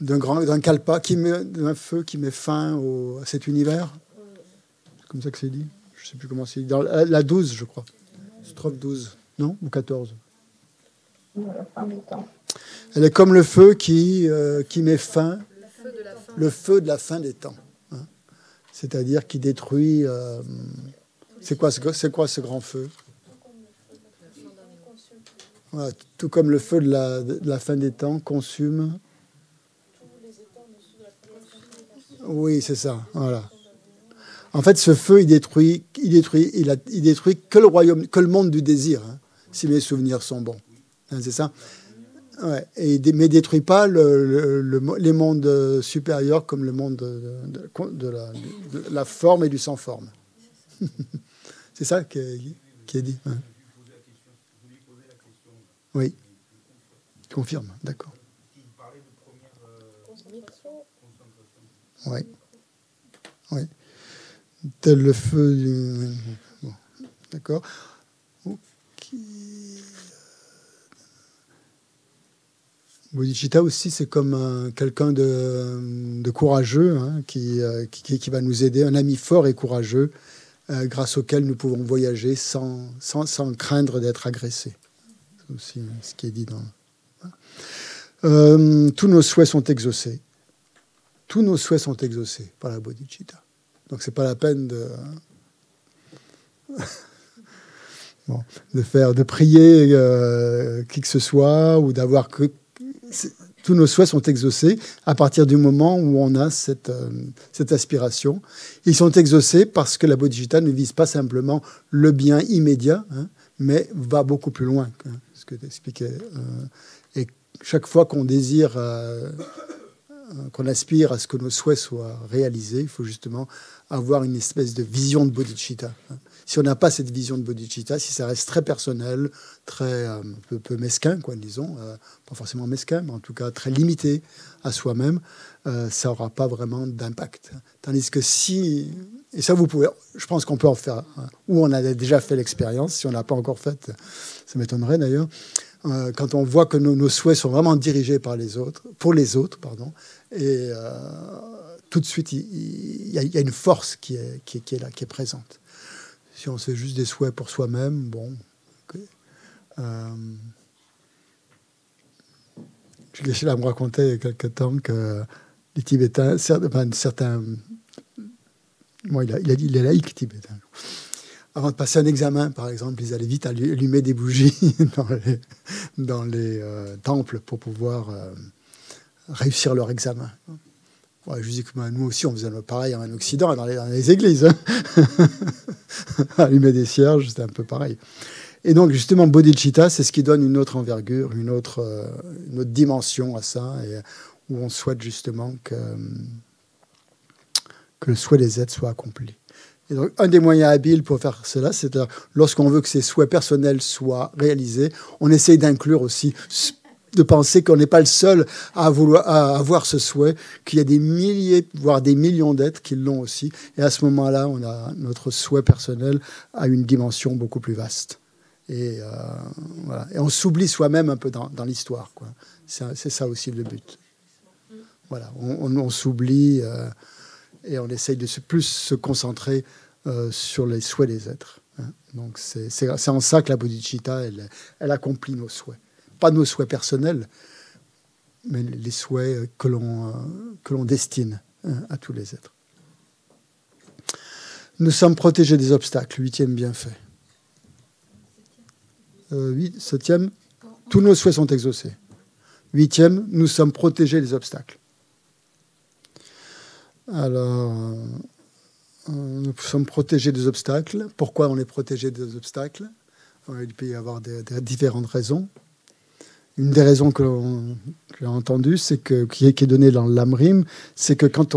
D'un grand, d'un kalpa, qui d'un feu qui met fin à cet univers. C'est comme ça que c'est dit. Je ne sais plus comment c'est dit. Dans la, 12, je crois. Strophe 12, non Ou 14 Elle est comme le feu qui, euh, qui met fin, le feu de la fin, des temps. Hein. C'est-à-dire qui détruit. Euh, c'est quoi, ce grand feu? Tout comme le feu de la, fin des temps consume Oui, c'est ça. En fait, ce feu, il détruit, détruit, il détruit que le royaume, que le monde du désir, hein, si mes souvenirs sont bons. Hein, c'est ça. Ouais. Et mais détruit pas le, les mondes supérieurs comme le monde de, la, forme et du sans forme. c'est ça qui est, dit. Hein. Oui. Confirme, d'accord. Oui. Oui. Tel le feu du. D'accord. Bodhicitta aussi, c'est comme quelqu'un de, courageux hein, euh, qui, qui, va nous aider, un ami fort et courageux, euh, grâce auquel nous pouvons voyager sans, sans, sans craindre d'être agressés. C'est aussi ce qui est dit dans. Euh, tous nos souhaits sont exaucés. Tous nos souhaits sont exaucés par la bodhicitta. Donc c'est pas la peine de, de faire, de prier euh, qui que ce soit ou d'avoir que tous nos souhaits sont exaucés à partir du moment où on a cette, euh, aspiration. Ils sont exaucés parce que la bodhicitta ne vise pas simplement le bien immédiat, hein, mais va beaucoup plus loin, ce que tu expliquais. Euh, et chaque fois qu'on désire qu'on aspire à ce que nos souhaits soient réalisés, il faut justement avoir une espèce de vision de bodhicitta. Si on n'a pas cette vision de bodhicitta, si ça reste très personnel, très euh, peu, mesquin, quoi, disons, euh, pas forcément mesquin, mais en tout cas très limité à soi-même, euh, ça n'aura pas vraiment d'impact. Tandis que si, et ça vous pouvez, je pense qu'on peut en faire, ou on a déjà fait l'expérience, si on n'a pas encore fait, ça m'étonnerait d'ailleurs, quand on voit que nos, nos, souhaits sont vraiment dirigés par les autres, pour les autres, pardon, et tout de suite, il, y, a une force qui est, là, qui est présente. Si on fait juste des souhaits pour soi-même, bon. Euh, là me racontait il y a quelque temps que les Tibétains, certains, certains moi, il a, il a dit il est laïque tibétain. Avant de passer un examen, par exemple, ils allaient vite allumer des bougies dans les, dans les euh, temples pour pouvoir euh, réussir leur examen je dis que nous aussi, on faisait pareil en Occident, dans les, dans les églises. Hein. Allumer des cierges, c'était un peu pareil. Et donc, justement, bodhicitta, c'est ce qui donne une autre envergure, une autre, euh, dimension à ça, où on souhaite justement que, que le souhait des êtres soit accompli. Et donc, un des moyens habiles pour faire cela, c'est lorsqu'on veut que ces souhaits personnels soient réalisés, on essaye d'inclure aussi de penser qu'on n'est pas le seul à, vouloir, à avoir ce souhait, qu'il y a des milliers, voire des millions d'êtres qui l'ont aussi. Et à ce moment-là, on a notre souhait personnel à une dimension beaucoup plus vaste. Et, euh, voilà. et on s'oublie soi-même un peu dans, l'histoire. C'est ça aussi le but. Voilà, on, s'oublie euh, et on essaye de plus se concentrer euh, sur les souhaits des êtres. Hein. Donc c'est en ça que la bodhicitta, elle, elle accomplit nos souhaits pas nos souhaits personnels, mais les souhaits que l'on, l'on destine hein, à tous les êtres. Nous sommes protégés des obstacles, huitième bienfait. Euh, septième, tous nos souhaits sont exaucés. Huitième, nous sommes protégés des obstacles. Alors, euh, nous sommes protégés des obstacles. Pourquoi on est protégé des obstacles? Il peut y avoir différentes raisons une des raisons que j'ai entendues, c'est que qui est, qui donnée dans l'amrim, c'est que quand,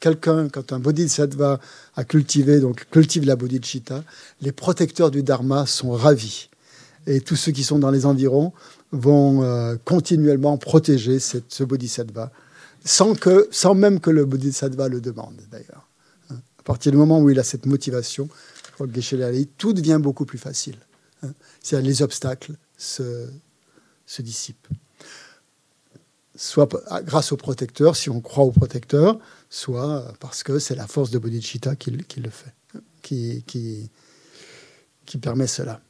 quelqu'un, quand un bodhisattva a cultivé, donc cultive la bodhicitta, les protecteurs du dharma sont ravis. Et tous ceux qui sont dans les environs vont euh, continuellement protéger ce bodhisattva, sans, que, sans même que le bodhisattva le demande d'ailleurs. À partir du moment où il a cette motivation, tout devient beaucoup plus facile. Hein. Les obstacles se, se dissipe. Soit grâce au protecteur, si on croit au protecteur, soit parce que c'est la force de bodhicitta qui, le fait, qui, permet cela.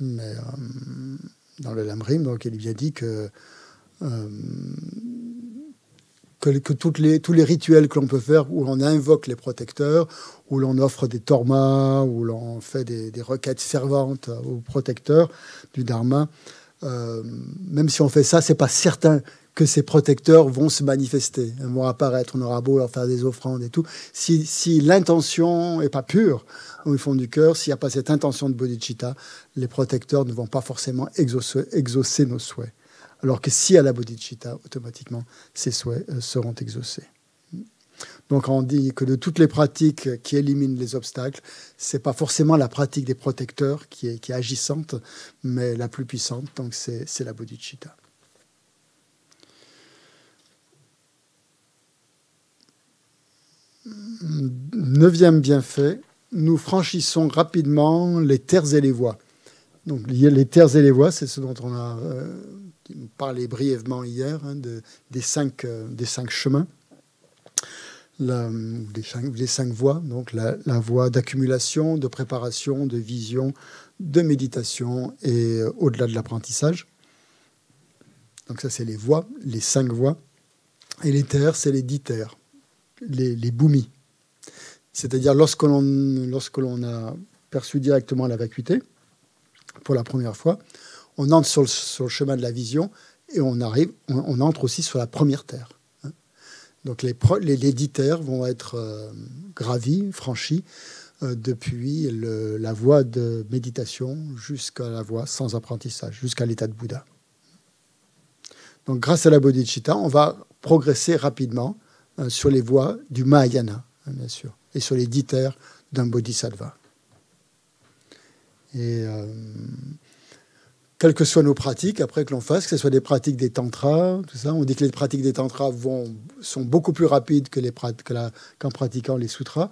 Mais euh, dans le Lamrim, il est bien dit que euh, que, toutes les, tous les rituels que l'on peut faire où on invoque les protecteurs, où l'on offre des tormas, où l'on fait des, requêtes ferventes aux protecteurs du Dharma, euh, même si on fait ça, c'est pas certain que ces protecteurs vont se manifester, vont apparaître. On aura beau leur faire des offrandes et tout. Si, si l'intention n'est pas pure au fond du cœur, s'il n'y a pas cette intention de bodhicitta, les protecteurs ne vont pas forcément exaucer nos souhaits. Alors que si à la bodhicitta, automatiquement, ces souhaits euh, seront exaucés. Donc on dit que de toutes les pratiques qui éliminent les obstacles, c'est pas forcément la pratique des protecteurs qui est, qui est agissante, mais la plus puissante, donc c'est la bodhicitta. Neuvième bienfait, nous franchissons rapidement les terres et les voies. Donc les terres et les voies, c'est ce dont on a euh, parlé brièvement hier, hein, des, cinq, euh, des cinq chemins, la, les, cinq, cinq, voies. Donc la, voie d'accumulation, de préparation, de vision, de méditation et euh, au-delà de l'apprentissage. Donc ça, c'est les voies, les cinq voies. Et les terres, c'est les dix terres, les, les. C'est-à-dire lorsque l'on lorsque a perçu directement la vacuité pour la première fois, on entre sur le, chemin de la vision et on arrive, on, entre aussi sur la première terre. Hein. Donc les, les, dix terres vont être euh, gravies, franchies euh, depuis la voie de méditation jusqu'à la voie sans apprentissage, jusqu'à l'état de Bouddha. Donc grâce à la bodhicitta, on va progresser rapidement euh, sur les voies du Mahayana, hein, bien sûr et sur les dix terres d'un bodhisattva. Quelles que soient nos pratiques, après que l'on fasse, que ce soit des pratiques des tantras, tout ça, on dit que les pratiques des tantras vont, sont beaucoup plus rapides que les qu'en pratiquant les sutras,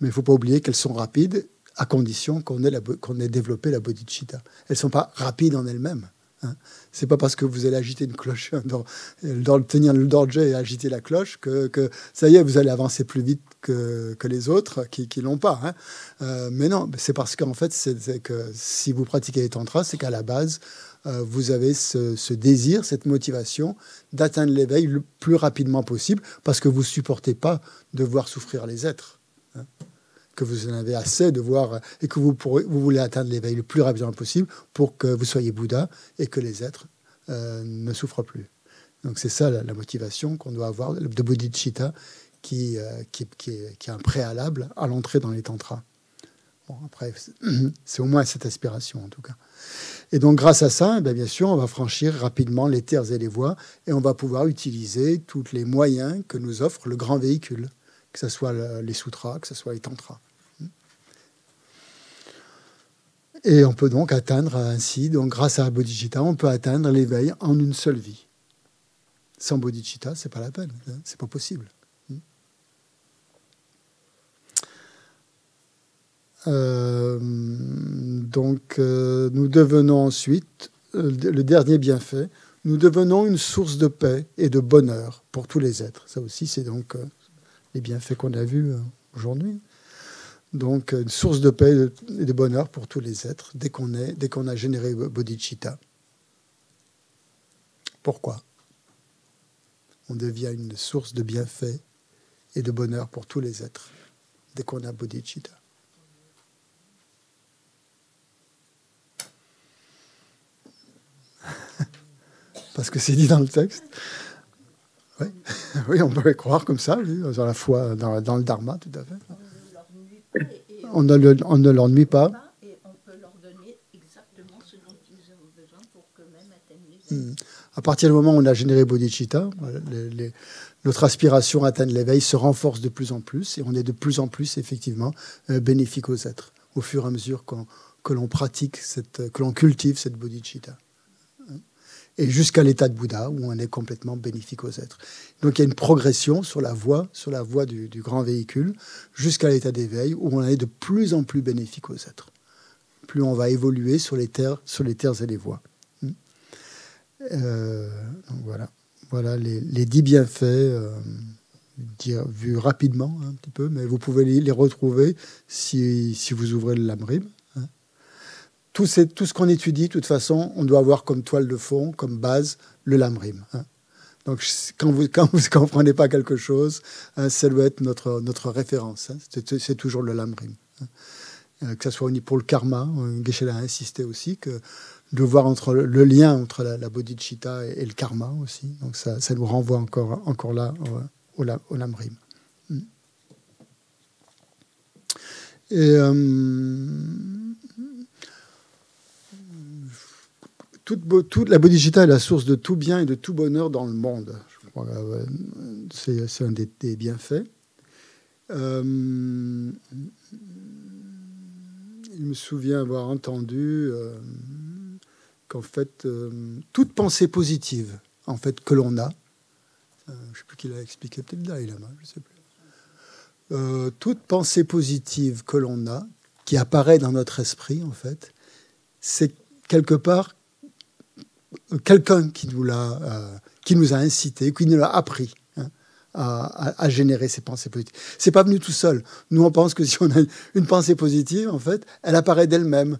mais il ne faut pas oublier qu'elles sont rapides à condition qu'on ait, ait développé la bodhicitta. Elles ne sont pas rapides en elles-mêmes. Hein. C'est pas parce que vous allez agiter une cloche, dans, dans, tenir le dorje et agiter la cloche que, ça y est, vous allez avancer plus vite que, les autres qui l'ont pas. Hein. Euh, mais non, c'est parce qu'en fait, c'est que si vous pratiquez les tantras, c'est qu'à la base, euh, vous avez ce, ce, désir, cette motivation d'atteindre l'éveil le plus rapidement possible parce que vous supportez pas de voir souffrir les êtres. Hein que vous en avez assez de voir et que vous, vous voulez atteindre l'éveil le plus rapidement possible pour que vous soyez Bouddha et que les êtres euh, ne souffrent plus. Donc c'est ça la, motivation qu'on doit avoir de bodhicitta qui, euh, qui, qui, est, qui, un préalable à l'entrée dans les tantras. Bon, après, c'est au moins cette aspiration en tout cas. Et donc grâce à ça, eh bien sûr, on va franchir rapidement les terres et les voies et on va pouvoir utiliser tous les moyens que nous offre le grand véhicule, que ce soit les sutras, que ce soit les tantras. Et on peut donc atteindre ainsi, donc grâce à bodhicitta, on peut atteindre l'éveil en une seule vie. Sans bodhicitta, c'est pas la peine, hein, c'est pas possible. Euh, donc, euh, nous devenons ensuite, euh, le dernier bienfait, nous devenons une source de paix et de bonheur pour tous les êtres. Ça aussi, c'est donc les bienfaits qu'on a vus aujourd'hui. Donc, une source de paix et de bonheur pour tous les êtres dès qu'on est, dès qu'on a généré bodhicitta. Pourquoi? On devient une source de bienfait et de bonheur pour tous les êtres dès qu'on a bodhicitta. Parce que c'est dit dans le texte. Oui, on peut croire comme ça, dans la foi, dans le dharma, tout à fait on ne, le, on ne leur nuit pas. Hmm. À partir du moment où on a généré bodhicitta, notre aspiration à atteindre l'éveil se renforce de plus en plus et on est de plus en plus effectivement euh, bénéfique aux êtres au fur et à mesure que l'on pratique, cette, que l'on cultive cette bodhicitta et jusqu'à l'état de Bouddha, où on est complètement bénéfique aux êtres. Donc il y a une progression sur la voie, sur la voie du, grand véhicule, jusqu'à l'état d'éveil, où on est de plus en plus bénéfique aux êtres. Plus on va évoluer sur les terres, sur les terres et les voies. Hmm. Euh, voilà, voilà les, dix bienfaits. Euh, vus rapidement un petit peu, mais vous pouvez les, retrouver si, si vous ouvrez le Lamrim tout, tout ce qu'on étudie, de toute façon, on doit avoir comme toile de fond, comme base, le lamrim. Hein. Donc, quand vous quand vous comprenez pas quelque chose, hein, ça doit être notre, notre référence. Hein. C'est toujours le lamrim. que ce soit pour le karma. Geshe a insisté aussi que de voir entre le, lien entre la, bodhicitta et, le karma aussi. Donc ça, ça nous renvoie encore, encore là au Lamrim. Hmm. Et euh, toute, la bodhicitta est la source de tout bien et de tout bonheur dans le monde. C'est un des, bienfaits. Euh, il me souvient avoir entendu euh, qu'en fait, euh, toute pensée positive en fait, que l'on a, je ne sais plus qui l'a expliqué, peut-être Dalai je ne sais plus. toute pensée positive que l'on a, qui apparaît dans notre esprit, en fait, c'est quelque part quelqu'un qui nous l'a, qui nous a incité, qui nous l'a appris à, générer ces pensées positives. C'est pas venu tout seul. Nous, on pense que si on a une pensée positive, en fait, elle apparaît d'elle-même.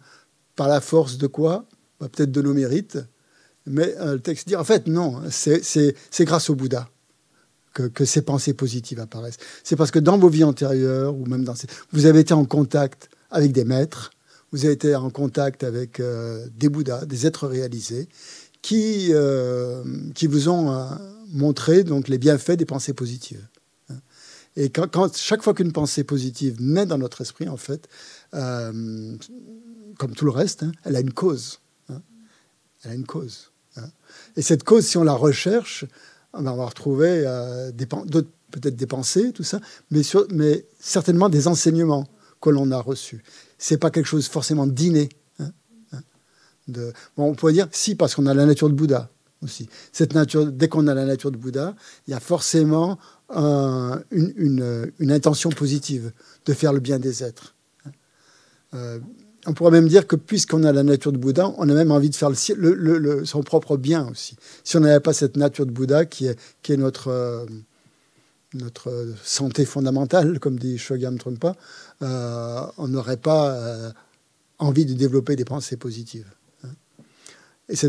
Par la force de quoi? Bah, Peut-être de nos mérites. Mais euh, le texte dit, en fait, non, c'est grâce au Bouddha que, ces pensées positives apparaissent. C'est parce que dans vos vies antérieures, ou même dans ces... vous avez été en contact avec des maîtres, vous avez été en contact avec euh, des Bouddhas, des êtres réalisés, qui, euh, qui vous ont montrer donc les bienfaits des pensées positives. Et chaque fois qu'une pensée positive naît dans notre esprit, en fait, euh, comme tout le reste, hein, elle a une cause. Hein. Elle a une cause. Hein. Et cette cause, si on la recherche, on va retrouver euh, peut-être des pensées, tout ça, mais certainement des enseignements que l'on a reçus. C'est pas quelque chose forcément d'inné. De... Bon, on pourrait dire si parce qu'on a la nature de Bouddha aussi. Cette nature, dès qu'on a la nature de Bouddha, il y a forcément une, intention positive de faire le bien des êtres. Euh, on pourrait même dire que puisqu'on a la nature de Bouddha, on a même envie de faire son propre bien aussi. Si on n'avait pas cette nature de Bouddha qui est, qui est notre, euh, notre santé fondamentale, comme dit Shogam Trungpa, euh, on n'aurait pas envie de développer des pensées positives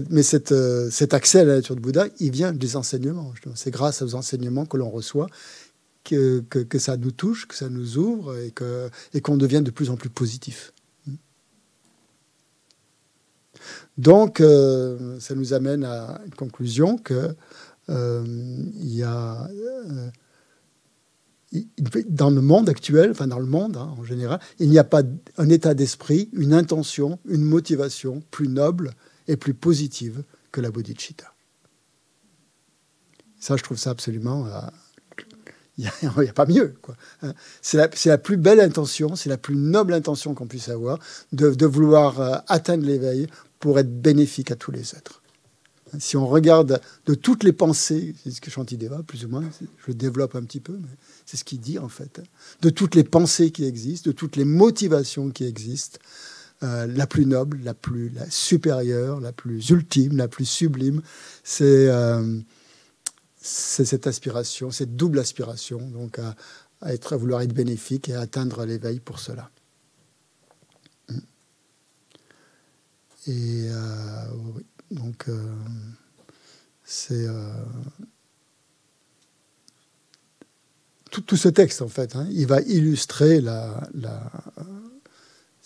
mais euh, cet accès à la nature de Bouddha, il vient des enseignements. C'est grâce aux enseignements que l'on reçoit que, ça nous touche, que ça nous ouvre et qu'on et qu'on devient de plus en plus positif. Donc, euh, ça nous amène à une conclusion que euh, il y a dans le monde actuel, enfin dans le monde hein, en général, il n'y a pas un état d'esprit, une intention, une motivation plus noble est plus positive que la bodhicitta. Ça, je trouve ça absolument. Euh, il n'y a, pas mieux. Hein. C'est la, plus belle intention, c'est la plus noble intention qu'on puisse avoir de, de vouloir euh, atteindre l'éveil pour être bénéfique à tous les êtres. Si on regarde de toutes les pensées, c'est ce que Shantideva, plus ou moins, je le développe un petit peu, mais c'est ce qu'il dit en fait, de toutes les pensées qui existent, de toutes les motivations qui existent, euh, la plus noble, la plus supérieure, la plus ultime, la plus sublime, c'est euh, cette aspiration, cette double aspiration, donc à, être, à vouloir être bénéfique et à atteindre l'éveil pour cela. Et euh, donc c'est tout, ce texte en fait, hein, il va illustrer la,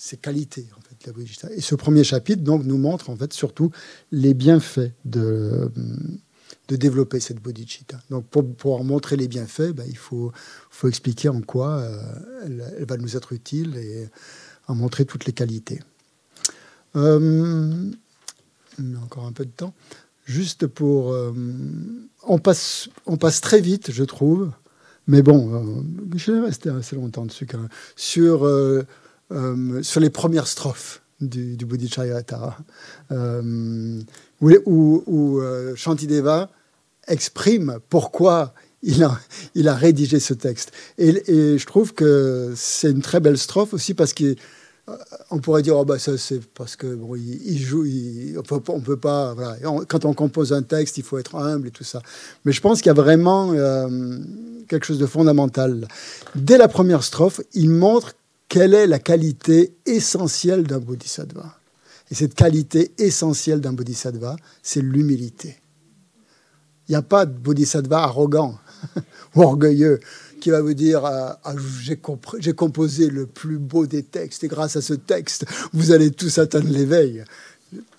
ses qualités, en fait, la bodhicitta. Et ce premier chapitre, donc, nous montre, en fait, surtout les bienfaits de, développer cette bodhicitta. Donc, pour pouvoir montrer les bienfaits, ben, il faut, expliquer en quoi euh, elle, va nous être utile et en montrer toutes les qualités. Euh, on a encore un peu de temps. Juste pour... Euh, on passe très vite, je trouve, mais bon, je vais rester assez longtemps dessus quand même, sur euh, sur les premières strophes du, du euh, où, où, euh, Shantideva exprime pourquoi il a, il a rédigé ce texte. Et, je trouve que c'est une très belle strophe aussi parce qu'on pourrait dire, oh bah ça c'est parce que bon, il, joue, on peut, peut pas. Voilà. quand on compose un texte, il faut être humble et tout ça. Mais je pense qu'il y a vraiment quelque chose de fondamental. Dès la première strophe, il montre quelle est la qualité essentielle d'un bodhisattva Et cette qualité essentielle d'un bodhisattva, c'est l'humilité. Il n'y a pas de bodhisattva arrogant ou orgueilleux qui va vous dire ah, ah, j'ai composé le plus beau des textes et grâce à ce texte, vous allez tous atteindre l'éveil.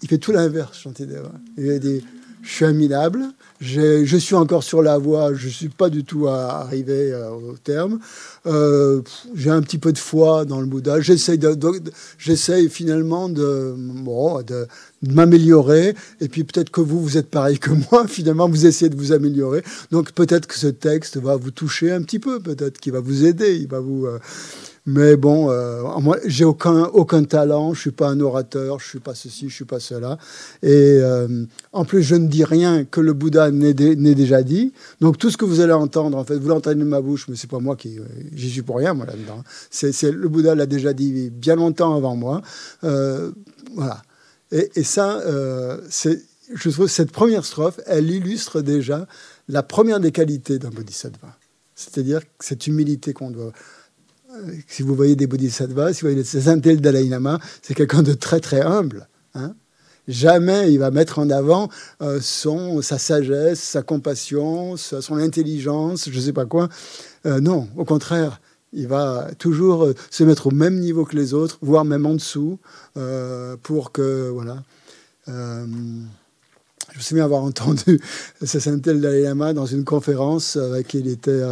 Il fait tout l'inverse, Shantideva. Il a dit je suis un minable, je suis encore sur la voie, je ne suis pas du tout arrivé euh, au terme. Euh, j'ai un petit peu de foi dans le Bouddha. J'essaye finalement de, de, m'améliorer. Et puis peut-être que vous, vous êtes pareil que moi. Finalement, vous essayez de vous améliorer. Donc peut-être que ce texte va vous toucher un petit peu. Peut-être qu'il va vous aider. Il va vous. Euh, mais bon, euh, moi, j'ai aucun, talent, je suis pas un orateur, je suis pas ceci, je suis pas cela. Et euh, en plus, je ne dis rien que le Bouddha n'ait déjà dit. Donc tout ce que vous allez entendre, en fait, vous l'entendez de ma bouche, mais c'est pas moi qui, euh, j'y suis pour rien, moi là-dedans. C'est, le Bouddha l'a déjà dit bien longtemps avant moi. voilà. Et, ça, je trouve cette première strophe, elle illustre déjà la première des qualités d'un bodhisattva. C'est-à-dire cette humilité qu'on doit si vous voyez des bodhisattvas, si vous voyez ces intel Dalai Lama, c'est quelqu'un de très très humble. Hein. Jamais il va mettre en avant euh, son, sa sagesse, sa compassion, son intelligence, je ne sais pas quoi. Euh, non, au contraire, il va toujours euh, se mettre au même niveau que les autres, voire même en dessous, pour que voilà. je me souviens avoir entendu Saint-Tel Dalai Lama dans une conférence avec il était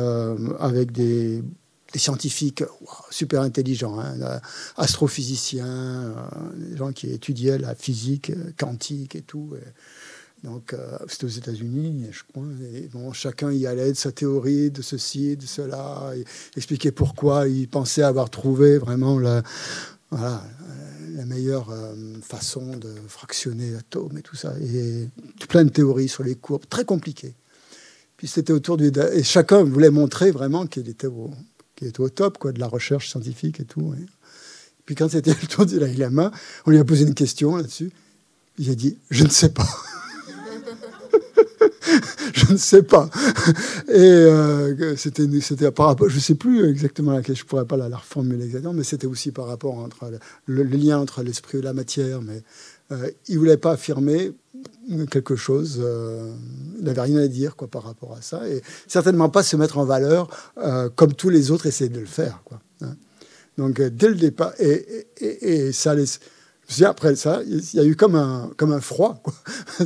avec des des scientifiques super intelligents, hein, astrophysiciens, euh, des gens qui étudiaient la physique euh, quantique et tout. donc, euh, c'était aux États-Unis, je crois. Et bon, chacun y allait de sa théorie, de ceci, de cela, et expliquer pourquoi il pensait avoir trouvé vraiment la meilleure façon de fractionner l'atome et tout ça. Et plein de théories sur les courbes, très compliquées. Puis c'était autour du. Et chacun voulait montrer vraiment qu'il était au, qui était au top quoi, de la recherche scientifique et tout. Puis quand c'était le tour du Dalai Lama, on lui a posé une question là-dessus. Il a dit Je ne sais pas. je ne sais pas. Et euh, c'était, c'était par rapport, je ne sais plus exactement laquelle, je ne pourrais pas la, reformuler exactement, mais c'était aussi par rapport entre le, lien entre l'esprit et la matière. Mais euh, il ne voulait pas affirmer quelque chose. Euh, il n'avait rien à dire quoi, par rapport à ça. Et certainement pas se mettre en valeur euh, comme tous les autres essaient de le faire. Quoi, hein. Donc, dès le départ, et, et, ça laisse après ça, il y a eu comme un, comme un froid. Quoi.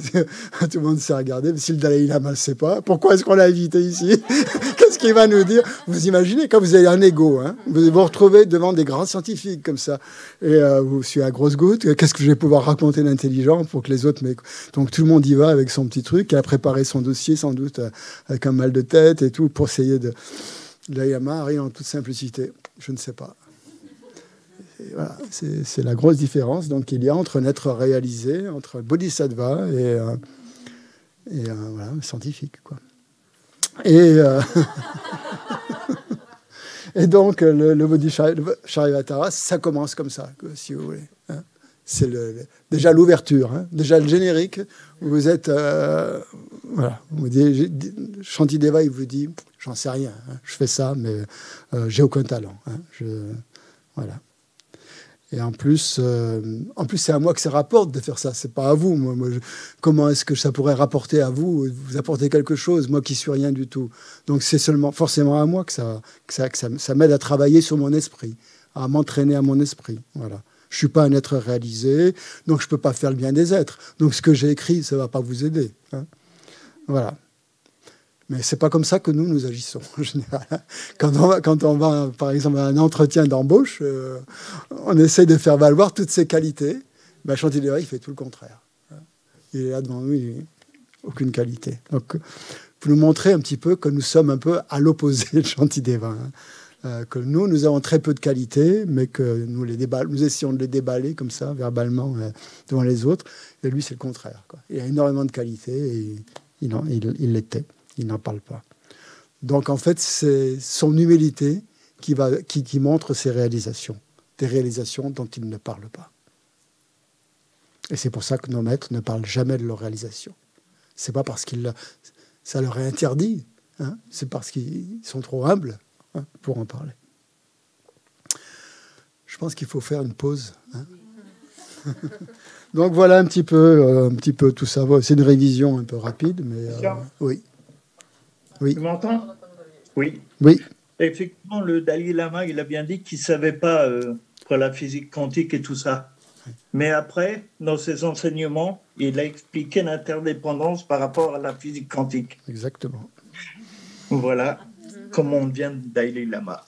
Tout le monde s'est regardé. Si le Dalai Lama ne sait pas, pourquoi est-ce qu'on l'a invité ici? Qu'est-ce qu'il va nous dire Vous imaginez, quand vous avez un ego, hein, vous vous retrouvez devant des grands scientifiques comme ça, et euh, vous suivez à grosse goutte. Qu'est-ce que je vais pouvoir raconter d'intelligent pour que les autres. Donc tout le monde y va avec son petit truc, qui a préparé son dossier sans doute euh, avec un mal de tête et tout, pour essayer de. Dalai Lama arrive en toute simplicité. Je ne sais pas voilà, c'est la grosse différence donc il y a entre un être réalisé, entre bodhisattva et, et euh, voilà, scientifique. Quoi. Et, euh, et donc le, le bodhisattva, ça commence comme ça, si vous voulez. Hein. C'est déjà l'ouverture, hein. déjà le générique. Vous êtes, voilà, vous Shantideva, il vous dit, j'en sais rien, hein. je fais ça, mais j'ai aucun talent. Je, voilà. Et en plus, euh, en plus c'est à moi que ça rapporte de faire ça. C'est pas à vous. Comment est-ce que ça pourrait rapporter à vous, vous apporter quelque chose, moi qui suis rien du tout. Donc c'est seulement forcément à moi que ça, m'aide à travailler sur mon esprit, à m'entraîner à mon esprit. Voilà. Je suis pas un être réalisé, donc je peux pas faire le bien des êtres. Donc ce que j'ai écrit, ça va pas vous aider. Hein. Voilà. Mais c'est pas comme ça que nous, nous agissons en général. Quand on va, par exemple, à un entretien d'embauche, euh, on essaie de faire valoir toutes ses qualités. Ben, Chantilly, il fait tout le contraire. Il est là devant nous, il aucune qualité. Donc, vous nous montrer un petit peu que nous sommes un peu à l'opposé de Chantideva. Hein. Euh, que nous, nous avons très peu de qualités, mais que nous, essayons de les déballer comme ça, verbalement, euh, devant les autres. Et lui, c'est le contraire. Il a énormément de qualités et il l'était il n'en parle pas. Donc en fait, c'est son humilité qui, va, qui, montre ses réalisations, des réalisations dont il ne parle pas. Et c'est pour ça que nos maîtres ne parlent jamais de leurs réalisations. C'est pas parce qu'ils ça leur est interdit, hein. c'est parce qu'ils sont trop humbles hein, pour en parler. Je pense qu'il faut faire une pause. Hein. Donc voilà un petit peu, euh, un petit peu tout ça. C'est une révision un peu rapide, mais euh, oui. Oui. Tu m'entends Oui. Oui. effectivement, le Dalai Lama, il a bien dit qu'il ne savait pas euh, pour la physique quantique et tout ça. Mais après, dans ses enseignements, il a expliqué l'interdépendance par rapport à la physique quantique. Exactement. Voilà comment on devient Dalai Lama.